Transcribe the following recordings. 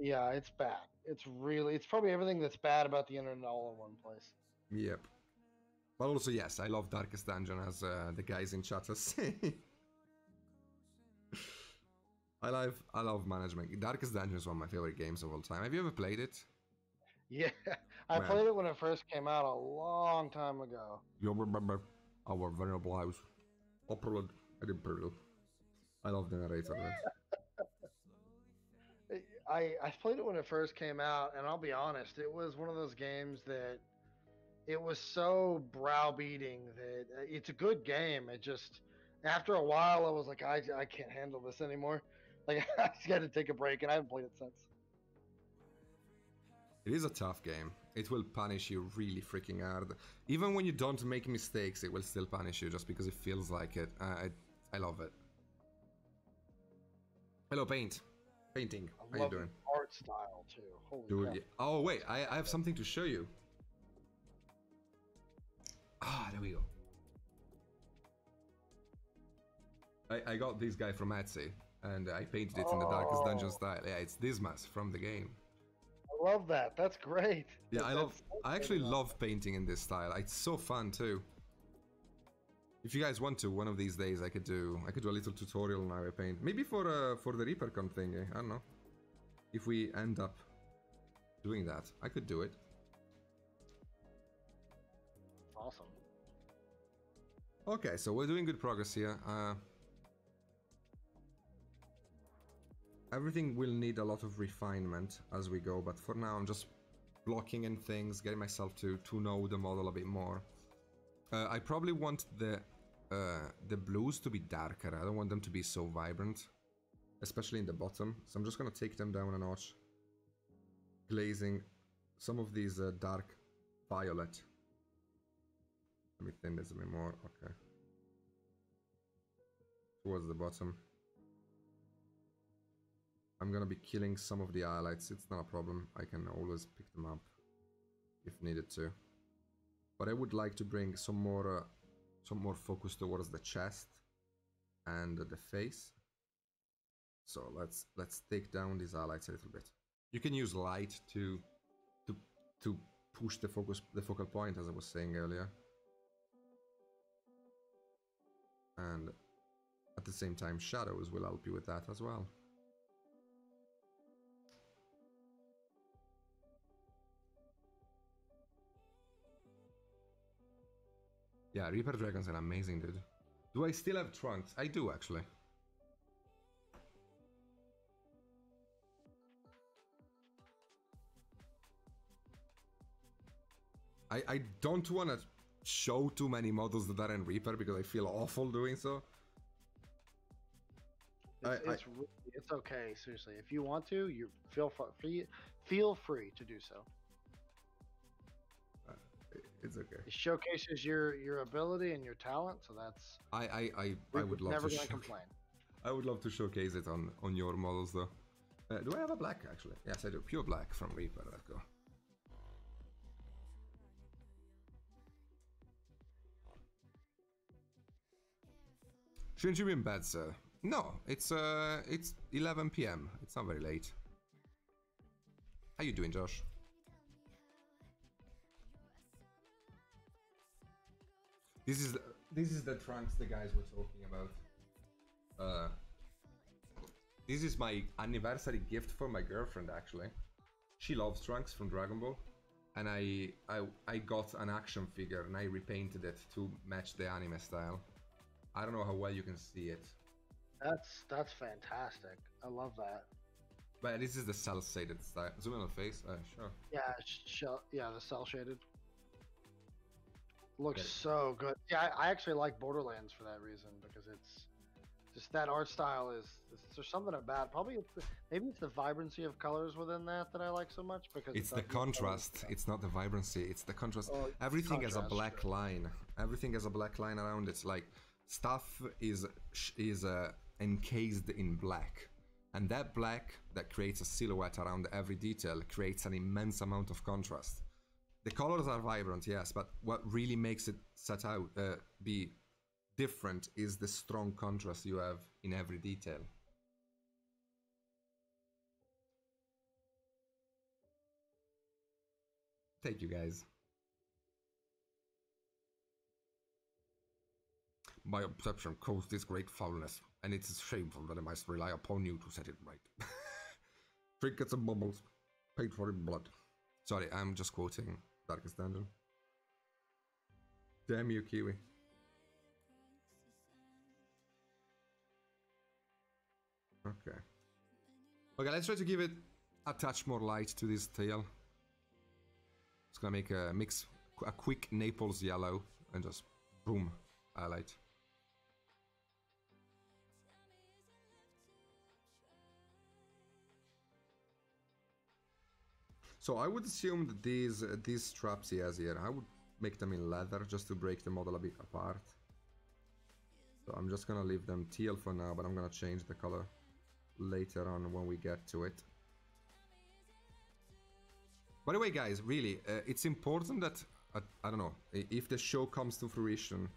Yeah, it's bad. It's really, it's probably everything that's bad about the internet all in one place. Yep. But also, yes, I love Darkest Dungeon as uh, the guys in chat are saying. I love I love management. Darkest Dungeon is one of my favorite games of all time. Have you ever played it? Yeah, I Man. played it when it first came out a long time ago. You'll remember our venerable house? Upperland Edinburgh. I love the narrator. man. I I played it when it first came out, and I'll be honest, it was one of those games that it was so browbeating that uh, it's a good game. It just after a while, I was like, I I can't handle this anymore. Like I just got to take a break, and I haven't played it since. It is a tough game. It will punish you really freaking hard. Even when you don't make mistakes, it will still punish you just because it feels like it. I I love it. Hello, Paint. Painting. I How you doing? art style too. Holy Dude, yeah. Oh wait, I, I have something to show you. Ah, there we go. I, I got this guy from Etsy, and I painted it in the Darkest Dungeon Oh. style. Yeah, it's Dismas from the game. I love that. That's great. Yeah, I love. That's- I actually love painting in this style. It's so fun too. If you guys want to, one of these days I could do. I could do a little tutorial on how I paint. Maybe for uh, for the ReaperCon thing. eh? I don't know. If we end up doing that, I could do it. awesome. Okay, so we're doing good progress here. Uh, everything will need a lot of refinement as we go, but for now I'm just blocking in things, getting myself to to know the model a bit more. Uh, I probably want the uh, the blues to be darker. I don't want them to be so vibrant, especially in the bottom. So I'm just gonna take them down a notch, glazing some of these uh, dark violet. Let me thin this a bit more. Okay. Towards the bottom. I'm gonna be killing some of the highlights. It's not a problem. I can always pick them up if needed to. But I would like to bring some more, uh, more focus towards the chest and the face. So let's let's take down these highlights a little bit. You can use light to to to push the focus the focal point, as I was saying earlier. and at the same time shadows will help you with that as well yeah reaper dragons are amazing dude do i still have trunks i do actually I, I don't want to show too many models that are in Reaper because I feel awful doing so. I- It's, it's, it's okay. Seriously, if you want to, you feel free. Feel free to do so. It's okay. It showcases your your ability and your talent, so that's I I I, I would love never to. gonna Show, complain. I would love to showcase it on on your models though. Uh, do I have a black actually? Yes, I do. Pure black from Reaper. Let's go. Shouldn't you be in bed, sir? No, it's uh, it's 11 p.m. It's not very late. How you doing, Josh? This is the, this is the trunks the guys were talking about. Uh, this is my anniversary gift for my girlfriend. Actually, she loves trunks from Dragon Ball, and I I I got an action figure and I repainted it to match the anime style. I don't know how well you can see it, That's that's fantastic. I love that. but this is the cel shaded style. Zoom in on the face. Uh, sure. Yeah, sh- yeah, the cel shaded. Looks Okay. so good. Yeah, I, I actually like Borderlands for that reason because it's just that art style is. is- There's something about probably it's the, maybe it's the vibrancy of colors within that that I like so much because it It's the contrast. It's not the vibrancy. It's the contrast. Oh, it's Everything has a black sure. line. Everything has a black line around it. Like stuff is is uh, encased in black, and that black that creates a silhouette around every detail creates an immense amount of contrast. The colors are vibrant, yes, but what really makes it set out uh, be different is the strong contrast you have in every detail. Thank you, guys. My perception caused this great foulness, and it is shameful that I must rely upon you to set it right. Trinkets and bubbles, paid for in blood. Sorry, I'm just quoting Darkest Dungeon. Damn you, Kiwi. Okay. Okay, let's try to give it a touch more light to this tail. It's gonna make a mix, a quick Naples yellow, and just boom, highlight. So I would assume that these uh, these straps he has here, I would make them in leather just to break the model a bit apart. So I'm just gonna leave them teal for now, but I'm gonna change the color later on when we get to it. By the way, guys, really, uh, it's important that, uh, I don't know, if the show comes to fruition,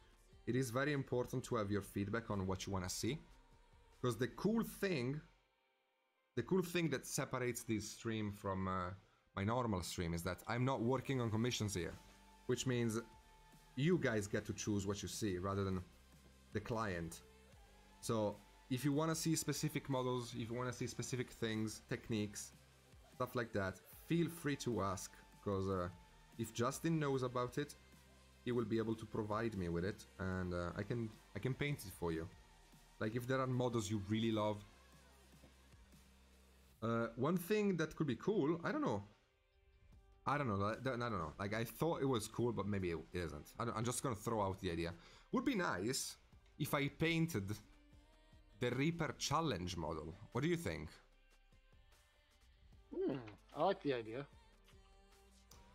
it is very important to have your feedback on what you want to see. Because the cool thing, the cool thing that separates this stream from uh, my normal stream is that I'm not working on commissions here. Which means you guys get to choose what you see rather than the client. So if you want to see specific models, if you want to see specific things, techniques, stuff like that, feel free to ask, because uh, if Justin knows about it, he will be able to provide me with it, and uh, I can I can paint it for you. Like if there are models you really love. Uh, one thing that could be cool, I don't know. I don't know. I don't know. Like I thought it was cool, but maybe it isn't. I am just gonna throw out the idea. Would be nice if I painted the Reaper challenge model. What do you think? Hmm, I like the idea.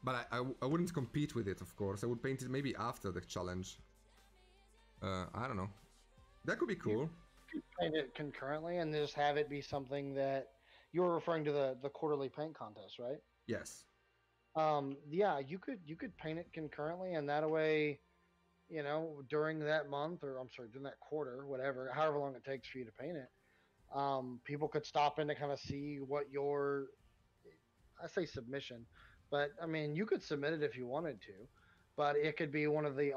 But I, I, I, wouldn't compete with it, of course. I would paint it maybe after the challenge. Uh, I don't know. That could be cool. You could paint it concurrently and just have it be something that you're referring to the the quarterly paint contest, right? Yes. Um, yeah, you could you could paint it concurrently, and that way, you know, during that month or I'm sorry, during that quarter, whatever, however long it takes for you to paint it, um, people could stop in to kind of see what your I say submission, but I mean you could submit it if you wanted to, but it could be one of the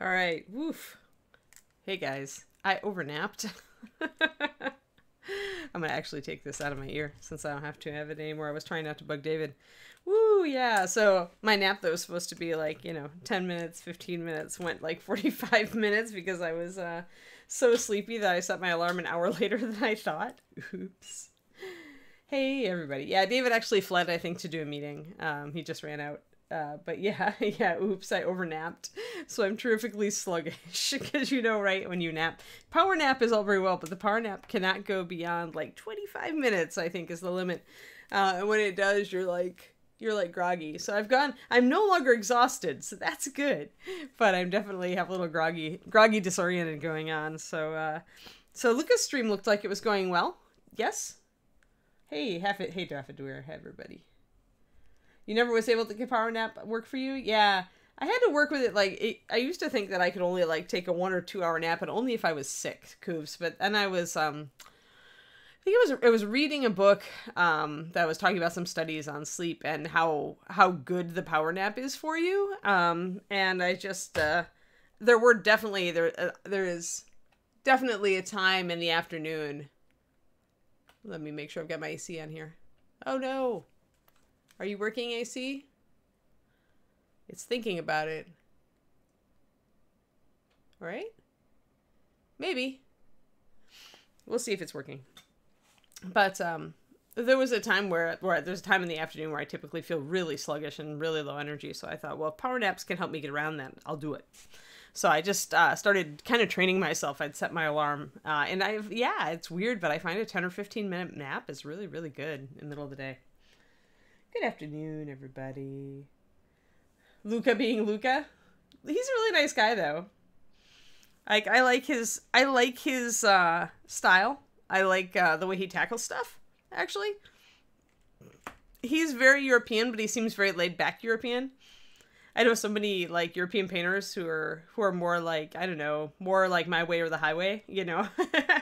All right. Woof. Hey guys, I overnapped. I'm gonna actually take this out of my ear since I don't have to have it anymore. I was trying not to bug David. Woo, yeah. So my nap that was supposed to be like, you know, 10 minutes, 15 minutes went like 45 minutes because I was uh, so sleepy that I set my alarm an hour later than I thought. Oops. Hey, everybody. Yeah, David actually fled, I think, to do a meeting. Um, he just ran out. Uh, but yeah, yeah, oops, I overnapped. So I'm terrifically sluggish because you know, right, when you nap. Power nap is all very well, but the power nap cannot go beyond like 25 minutes, I think is the limit. Uh, and when it does, you're like, you're like groggy. So I've gone, I'm no longer exhausted, so that's good. But I'm definitely have a little groggy, groggy disoriented going on. So, uh, so Luca's stream looked like it was going well. Yes? Hey, half it, hey, Daffodil, everybody. You never was able to get power nap work for you? Yeah. I had to work with it like it, I used to think that I could only like take a one or two hour nap, and only if I was sick, Coops. But then I was um, I think it was it was reading a book um, that was talking about some studies on sleep and how how good the power nap is for you. Um, and I just uh, there were definitely there uh, there is definitely a time in the afternoon. Let me make sure I've got my AC on here. Oh no, are you working AC? It's thinking about it. Right? Maybe. We'll see if it's working. But um, there was a time where, where there's a time in the afternoon where I typically feel really sluggish and really low energy. So I thought, well, power naps can help me get around that, I'll do it. So I just uh, started kind of training myself. I'd set my alarm, uh, and I've yeah, it's weird, but I find a ten or fifteen minute nap is really really good in the middle of the day. Good afternoon, everybody. Luca being Luca, he's a really nice guy though. Like I like his I like his uh, style. I like uh, the way he tackles stuff. Actually, he's very European, but he seems very laid back European. I know so many like European painters who are who are more like I don't know, more like my way or the highway, you know.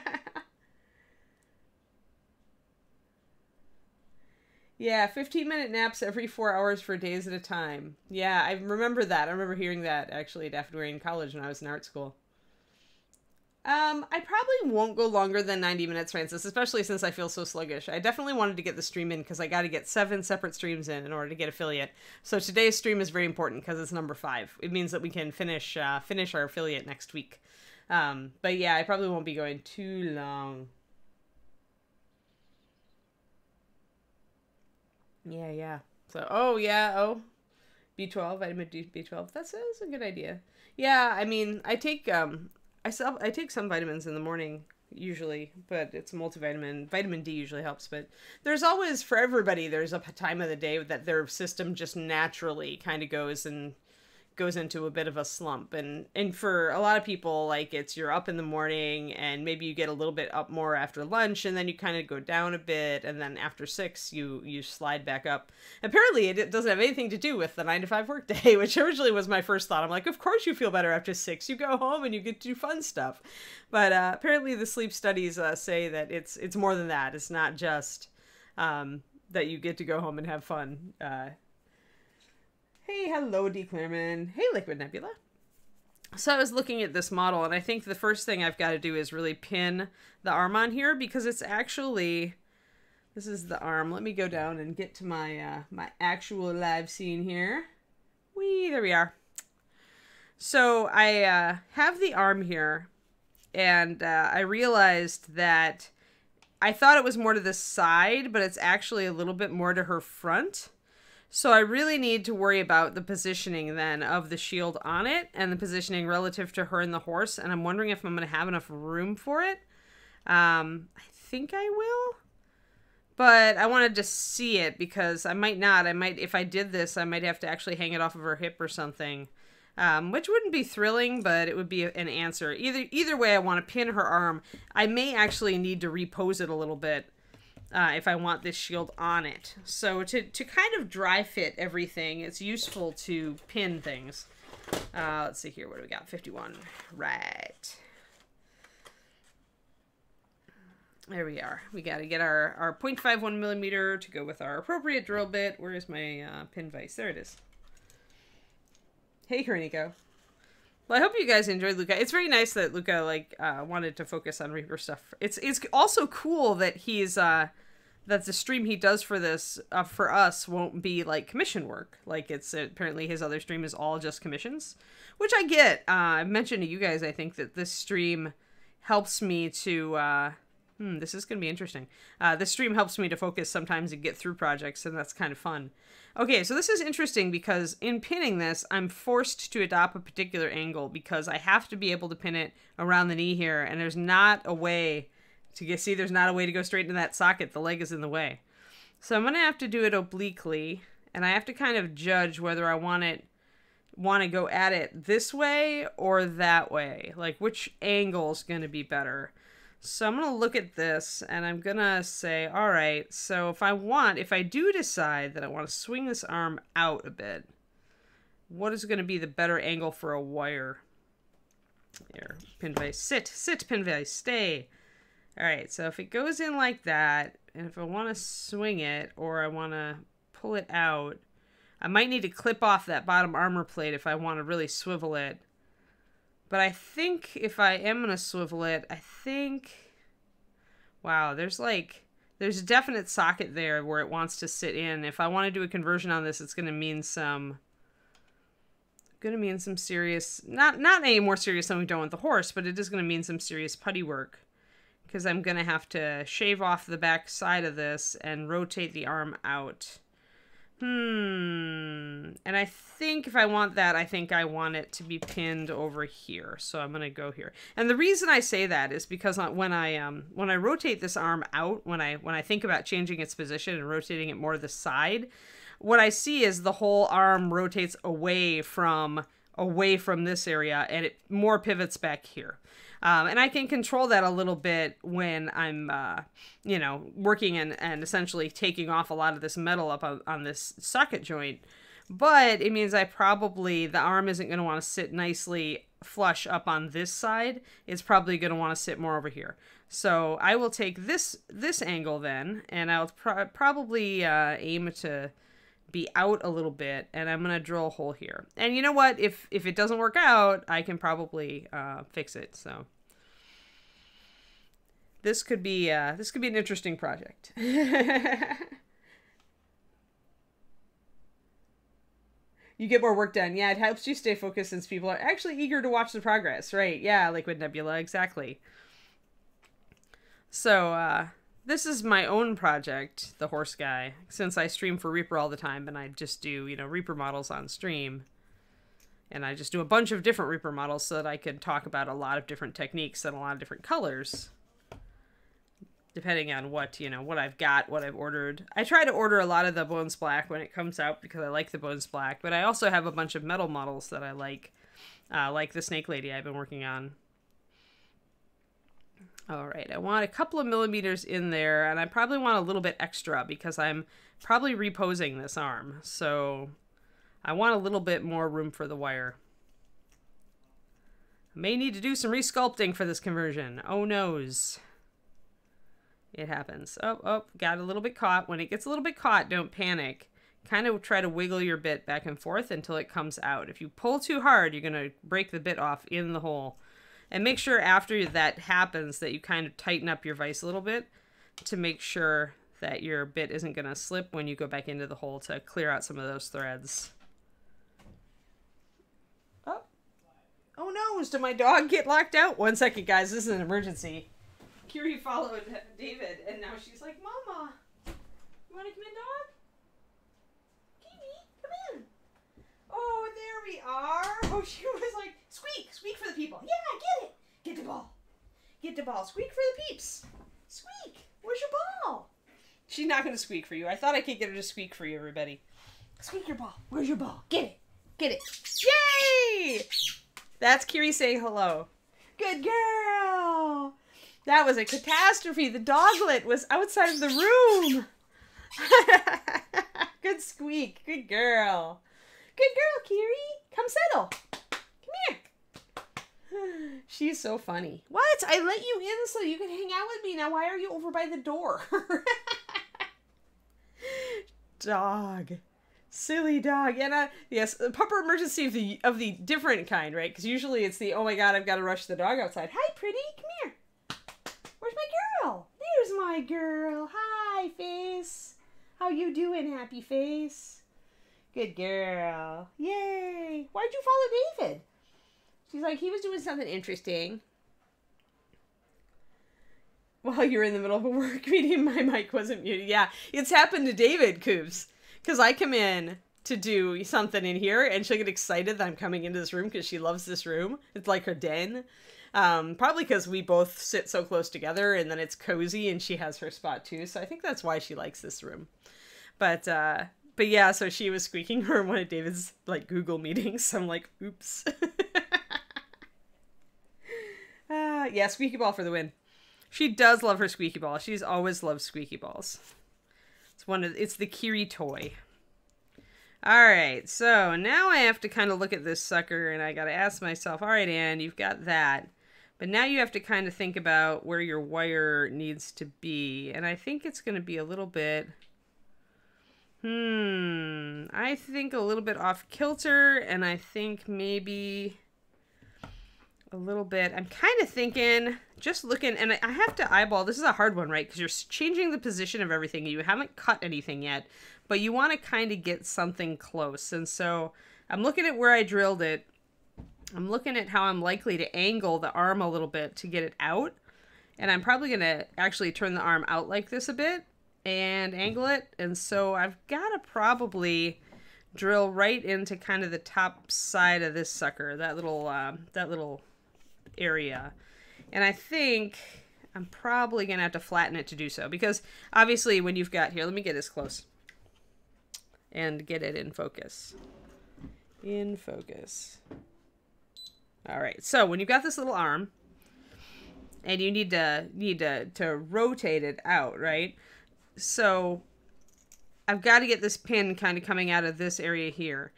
yeah, 15 minute naps every 4 hours for days at a time. Yeah, I remember that. I remember hearing that actually at After College when I was in art school. Um, I probably won't go longer than 90 minutes, Francis, especially since I feel so sluggish. I definitely wanted to get the stream in because I got to get seven separate streams in in order to get affiliate. So today's stream is very important because it's number five. It means that we can finish uh, finish our affiliate next week. Um, but yeah, I probably won't be going too long. Yeah, yeah. So, oh yeah, oh, B12, vitamin D, B12. That's, that's a good idea. Yeah, I mean, I take um I self I take some vitamins in the morning usually, but it's multivitamin. Vitamin D usually helps, but there's always for everybody there's a time of the day that their system just naturally kind of goes and goes into a bit of a slump. And and for a lot of people like it's you're up in the morning and maybe you get a little bit up more after lunch and then you kind of go down a bit and then after six you you slide back up. Apparently it doesn't have anything to do with the nine to five workday which originally was my first thought. I'm like of course you feel better after six. You go home and you get to do fun stuff. But uh, apparently the sleep studies uh, say that it's it's more than that. It's not just um, that you get to go home and have fun uh, Hey, hello, D. Clearman. Hey, Liquid Nebula. So I was looking at this model, and I think the first thing I've got to do is really pin the arm on here because it's actually this is the arm. Let me go down and get to my uh, my actual live scene here. Wee, there we are. So I uh, have the arm here, and uh, I realized that I thought it was more to the side, but it's actually a little bit more to her front. So I really need to worry about the positioning then of the shield on it and the positioning relative to her and the horse. And I'm wondering if I'm going to have enough room for it. Um, I think I will. But I wanted to see it because I might not. I might, if I did this, I might have to actually hang it off of her hip or something. Um, which wouldn't be thrilling, but it would be an answer. Either either way, I want to pin her arm. I may actually need to repose it a little bit uh, if I want this shield on it. So to, to kind of dry fit everything, it's useful to pin things. Uh, let's see here, what do we got? 51. Right. There we are. We got to get our, our 0.51 millimeter to go with our appropriate drill bit. Where is my uh, pin vise? There it is. Hey, Karniko. Well, I hope you guys enjoyed Luca. It's very nice that Luca like uh, wanted to focus on Reaper stuff. It's it's also cool that he's uh, that the stream he does for this uh, for us won't be like commission work. Like it's apparently his other stream is all just commissions, which I get. Uh, I've mentioned to you guys. I think that this stream helps me to. Hmm, this is gonna be interesting. Uh, this stream helps me to focus sometimes and get through projects, and that's kind of fun. Okay, so this is interesting because in pinning this, I'm forced to adopt a particular angle because I have to be able to pin it around the knee here, and there's not a way to get, see, there's not a way to go straight into that socket. The leg is in the way. So I'm going to have to do it obliquely, and I have to kind of judge whether I want it, want to go at it this way or that way. Like, which angle is going to be better. So I'm going to look at this and I'm going to say, all right, so if I want, if I do decide that I want to swing this arm out a bit, what is going to be the better angle for a wire? Here, pin vise, sit, sit, pin vise, stay. All right, so if it goes in like that, and if I want to swing it or I want to pull it out, I might need to clip off that bottom armor plate if I want to really swivel it. But I think if I am going to swivel it, I think... Wow, there's like... There's a definite socket there where it wants to sit in. If I want to do a conversion on this, it's going to mean some... Going to mean some serious... Not, not any more serious than we've done with the horse, but it is going to mean some serious putty work. Because I'm going to have to shave off the back side of this and rotate the arm out. Hmm. And I think if I want that, I think I want it to be pinned over here. So I'm going to go here. And the reason I say that is because when I um when I rotate this arm out, when I when I think about changing its position and rotating it more to the side, what I see is the whole arm rotates away from away from this area and it more pivots back here. Um, and I can control that a little bit when I'm, uh, you know, working and, and essentially taking off a lot of this metal up on, on this socket joint. But it means I probably, the arm isn't going to want to sit nicely flush up on this side. It's probably going to want to sit more over here. So I will take this this angle then, and I'll pro probably uh, aim to be out a little bit and I'm gonna drill a hole here. And you know what? If if it doesn't work out, I can probably uh, fix it. So this could be uh, this could be an interesting project. you get more work done. Yeah, it helps you stay focused since people are actually eager to watch the progress. Right? Yeah, with Nebula, exactly. So uh, this is my own project, the horse guy, since I stream for Reaper all the time and I just do, you know, Reaper models on stream. And I just do a bunch of different Reaper models so that I can talk about a lot of different techniques and a lot of different colors. Depending on what, you know, what I've got, what I've ordered. I try to order a lot of the Bones Black when it comes out because I like the Bones Black, but I also have a bunch of metal models that I like, uh, like the Snake Lady I've been working on all right, I want a couple of millimeters in there, and I probably want a little bit extra because I'm probably reposing this arm. So I want a little bit more room for the wire. I may need to do some resculpting for this conversion. Oh noes. It happens. Oh, oh, got a little bit caught. When it gets a little bit caught, don't panic. Kind of try to wiggle your bit back and forth until it comes out. If you pull too hard, you're going to break the bit off in the hole. And make sure after that happens that you kind of tighten up your vise a little bit to make sure that your bit isn't going to slip when you go back into the hole to clear out some of those threads. Oh. Oh no, did my dog get locked out? One second, guys, this is an emergency. Kiri followed David, and now she's like, Mama, you want to come in, dog? Kiri, come in. Oh, there we are. Oh, she was like, Squeak! Squeak for the people. Yeah, get it! Get the ball. Get the ball. Squeak for the peeps. Squeak! Where's your ball? She's not going to squeak for you. I thought I could get her to squeak for you, everybody. Squeak your ball. Where's your ball? Get it. Get it. Yay! That's Kiri saying hello. Good girl! That was a catastrophe. The doglet was outside of the room. Good squeak. Good girl. Good girl, Kiri. Come settle. Come here. She's so funny. What? I let you in so you can hang out with me. Now why are you over by the door? dog. Silly dog. And uh yes, pupper emergency of the of the different kind, right? Because usually it's the oh my god, I've got to rush the dog outside. Hi, pretty. Come here. Where's my girl? There's my girl. Hi, face. How you doing, happy face? Good girl. Yay. Why'd you follow David? She's like, he was doing something interesting. While you're in the middle of a work meeting, my mic wasn't muted. Yeah, it's happened to David Coops. Because I come in to do something in here and she'll get excited that I'm coming into this room because she loves this room. It's like her den. Um, probably because we both sit so close together and then it's cozy and she has her spot too. So I think that's why she likes this room. But uh, but yeah, so she was squeaking her in one of David's like Google meetings. So I'm like, oops. uh, yeah, squeaky ball for the win. She does love her squeaky ball. She's always loved squeaky balls. It's one of it's the Kiri toy. All right, so now I have to kind of look at this sucker and I got to ask myself, all right, Anne, you've got that. But now you have to kind of think about where your wire needs to be. And I think it's going to be a little bit... Hmm. I think a little bit off kilter. And I think maybe a little bit. I'm kind of thinking, just looking, and I have to eyeball. This is a hard one, right? Because you're changing the position of everything. You haven't cut anything yet, but you want to kind of get something close. And so I'm looking at where I drilled it. I'm looking at how I'm likely to angle the arm a little bit to get it out. And I'm probably going to actually turn the arm out like this a bit and angle it. And so I've got to probably drill right into kind of the top side of this sucker, that little, um, that little area. And I think I'm probably going to have to flatten it to do so because obviously when you've got here, let me get this close and get it in focus. In focus. All right. So when you've got this little arm and you need to need to to rotate it out, right? So I've got to get this pin kind of coming out of this area here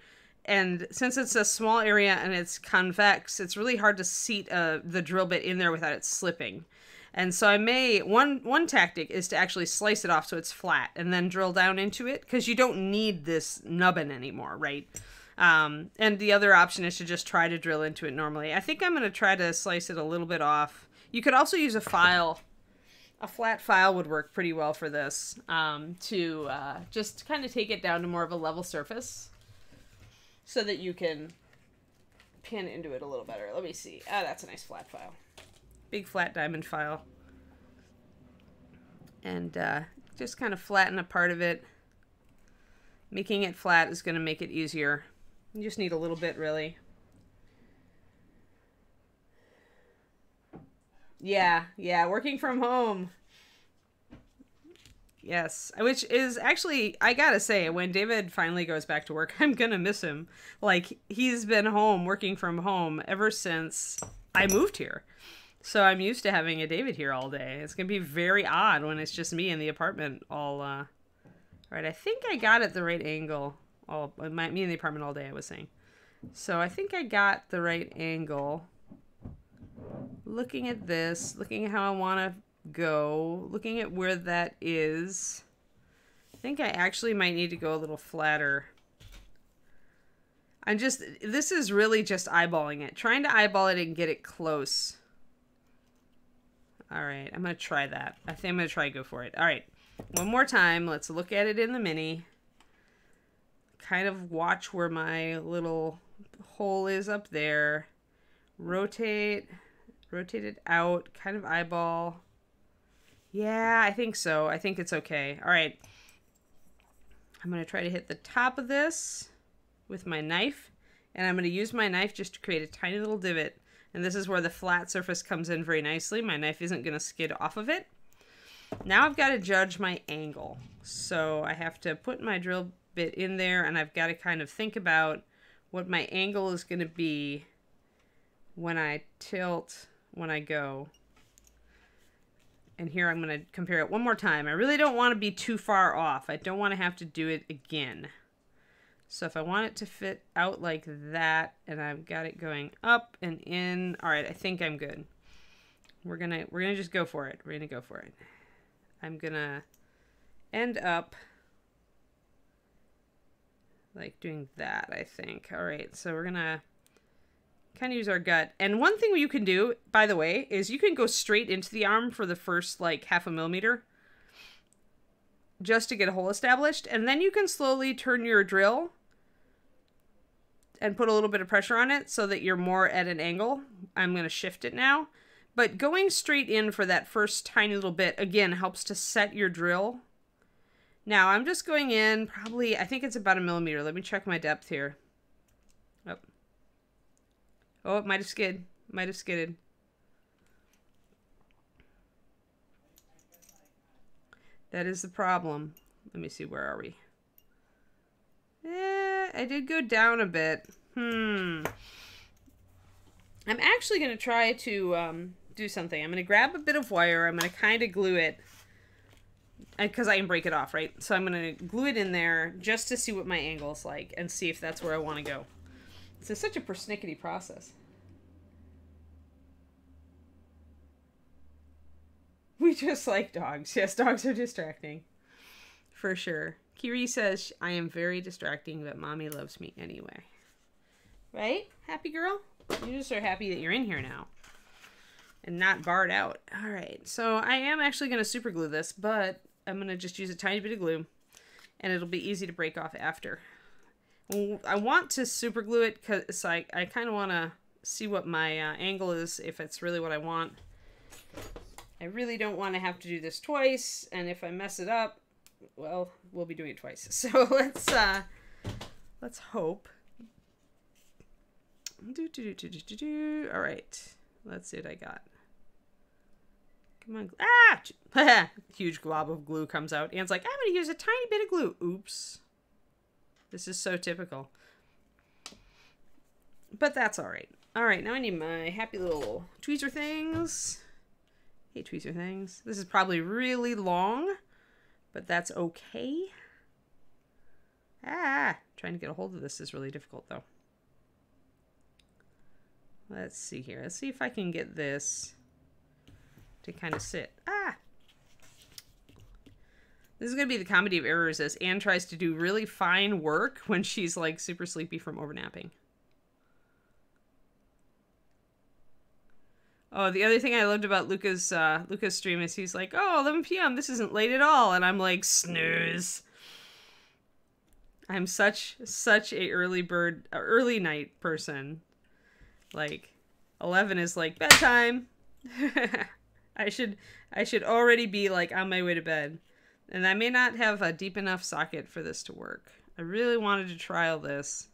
and since it's a small area and it's convex, it's really hard to seat uh, the drill bit in there without it slipping. And so I may one one tactic is to actually slice it off so it's flat and then drill down into it because you don't need this nubbin anymore, right? Um, and the other option is to just try to drill into it normally. I think I'm going to try to slice it a little bit off. You could also use a file. A flat file would work pretty well for this um, to uh, just kind of take it down to more of a level surface so that you can pin into it a little better. Let me see. Ah, that's a nice flat file. Big flat diamond file. And uh, just kind of flatten a part of it. Making it flat is going to make it easier. You just need a little bit, really. Yeah, yeah, working from home. Yes, which is actually I gotta say, when David finally goes back to work, I'm gonna miss him. Like he's been home working from home ever since I moved here, so I'm used to having a David here all day. It's gonna be very odd when it's just me in the apartment all. uh Right, I think I got it the right angle. All my, me in the apartment all day. I was saying, so I think I got the right angle. Looking at this, looking at how I want to go, looking at where that is, I think I actually might need to go a little flatter. I'm just, this is really just eyeballing it. Trying to eyeball it and get it close. All right, I'm going to try that. I think I'm going to try to go for it. All right, one more time. Let's look at it in the mini. Kind of watch where my little hole is up there. Rotate, rotate it out, kind of eyeball. Yeah, I think so. I think it's okay. All right. I'm going to try to hit the top of this with my knife. And I'm going to use my knife just to create a tiny little divot. And this is where the flat surface comes in very nicely. My knife isn't going to skid off of it. Now I've got to judge my angle. So I have to put my drill bit in there and I've got to kind of think about what my angle is going to be when I tilt, when I go and here I'm going to compare it one more time. I really don't want to be too far off. I don't want to have to do it again. So if I want it to fit out like that, and I've got it going up and in, all right, I think I'm good. We're gonna we're gonna just go for it. We're gonna go for it. I'm gonna end up like doing that. I think. All right, so we're gonna kind of use our gut. And one thing you can do, by the way, is you can go straight into the arm for the first like half a millimeter just to get a hole established. And then you can slowly turn your drill and put a little bit of pressure on it so that you're more at an angle. I'm going to shift it now. But going straight in for that first tiny little bit, again, helps to set your drill. Now, I'm just going in probably, I think it's about a millimeter. Let me check my depth here. Oh, Oh, it might have skid. Might have skidded. That is the problem. Let me see, where are we? Eh, I did go down a bit. Hmm. I'm actually going to try to um, do something. I'm going to grab a bit of wire. I'm going to kind of glue it. Because I can break it off, right? So I'm going to glue it in there just to see what my angle is like and see if that's where I want to go. It's such a persnickety process. We just like dogs. Yes, dogs are distracting. For sure. Kiri says, I am very distracting, but mommy loves me anyway. Right? Happy girl? You just are happy that you're in here now and not barred out. All right, so I am actually going to super glue this, but I'm going to just use a tiny bit of glue and it'll be easy to break off after. I want to super glue it because I, I kind of want to see what my uh, angle is, if it's really what I want. I really don't want to have to do this twice, and if I mess it up, well, we'll be doing it twice. So let's, uh, let's hope. Do, do, do, do, do, do. All right, let's see what I got. Come on. Ah! Huge glob of glue comes out. Anne's like, I'm going to use a tiny bit of glue. Oops. This is so typical. But that's all right. All right, now I need my happy little tweezer things. Hey, tweezer things. This is probably really long, but that's okay. Ah, trying to get a hold of this is really difficult, though. Let's see here. Let's see if I can get this to kind of sit. Ah! This is going to be the comedy of errors as Anne tries to do really fine work when she's like super sleepy from overnapping. Oh, the other thing I loved about Luca's uh, Luca's stream is he's like, "Oh, 11 p.m. This isn't late at all," and I'm like, "Snooze." I'm such such a early bird, early night person. Like, 11 is like bedtime. I should I should already be like on my way to bed. And I may not have a deep enough socket for this to work. I really wanted to trial this,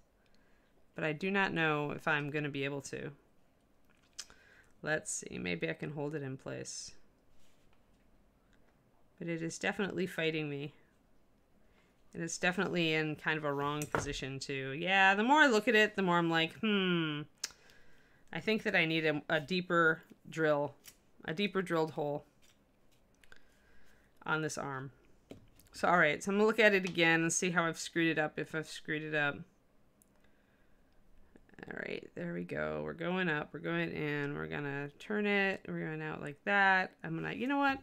but I do not know if I'm going to be able to. Let's see, maybe I can hold it in place. But it is definitely fighting me. And it's definitely in kind of a wrong position too. Yeah, the more I look at it, the more I'm like, hmm, I think that I need a, a deeper drill a deeper drilled hole on this arm. So, all right, so I'm gonna look at it again and see how I've screwed it up, if I've screwed it up. All right, there we go. We're going up, we're going in, we're gonna turn it, we're going out like that. I'm gonna, you know what?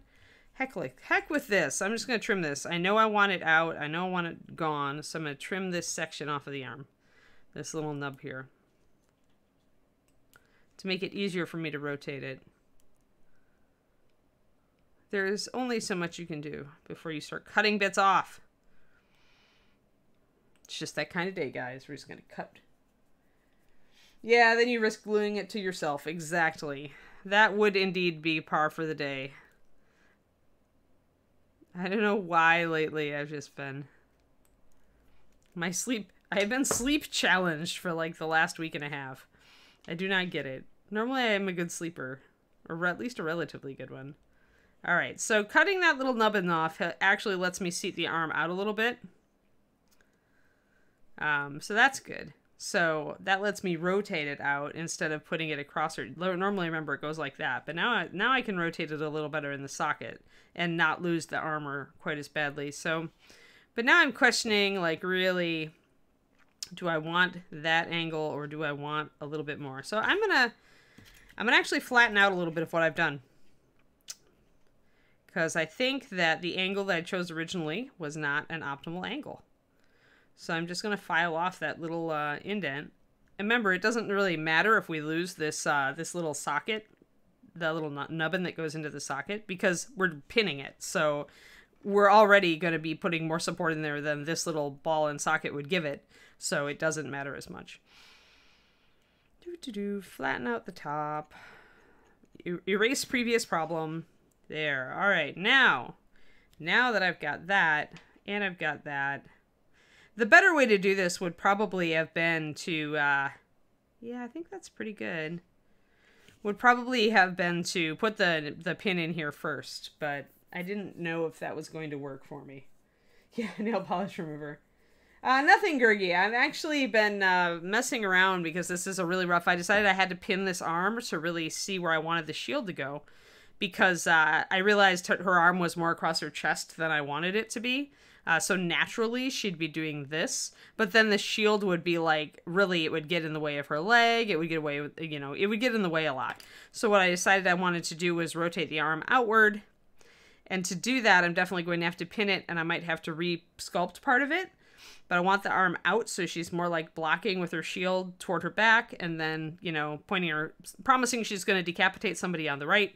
Heck, like, heck with this. I'm just gonna trim this. I know I want it out, I know I want it gone, so I'm gonna trim this section off of the arm. This little nub here. To make it easier for me to rotate it. There's only so much you can do before you start cutting bits off. It's just that kind of day, guys. We're just going to cut. Yeah, then you risk gluing it to yourself. Exactly. That would indeed be par for the day. I don't know why lately I've just been... My sleep... I have been sleep challenged for like the last week and a half. I do not get it. Normally I am a good sleeper. Or at least a relatively good one. All right, so cutting that little nubbin off actually lets me seat the arm out a little bit. Um, so that's good. So that lets me rotate it out instead of putting it across. Or normally, remember, it goes like that. But now, I, now I can rotate it a little better in the socket and not lose the armor quite as badly. So, but now I'm questioning, like, really, do I want that angle or do I want a little bit more? So I'm gonna, I'm gonna actually flatten out a little bit of what I've done because I think that the angle that I chose originally was not an optimal angle. So I'm just going to file off that little uh, indent. And remember, it doesn't really matter if we lose this uh, this little socket, the little nubbin that goes into the socket, because we're pinning it. So we're already going to be putting more support in there than this little ball and socket would give it. So it doesn't matter as much. Do do do. Flatten out the top. erase previous problem. There. All right. Now, now that I've got that and I've got that, the better way to do this would probably have been to, uh, yeah, I think that's pretty good. Would probably have been to put the the pin in here first, but I didn't know if that was going to work for me. Yeah, nail polish remover. Uh, nothing, Gurgi. I've actually been uh, messing around because this is a really rough. I decided I had to pin this arm to really see where I wanted the shield to go because uh, I realized her, her, arm was more across her chest than I wanted it to be. Uh, so naturally, she'd be doing this, but then the shield would be like really, it would get in the way of her leg. It would get away with, you know, it would get in the way a lot. So what I decided I wanted to do was rotate the arm outward, And to do that, I'm definitely going to have to pin it and I might have to re-sculpt part of it. But I want the arm out so she's more like blocking with her shield toward her back and then, you know, pointing her, promising she's going to decapitate somebody on the right.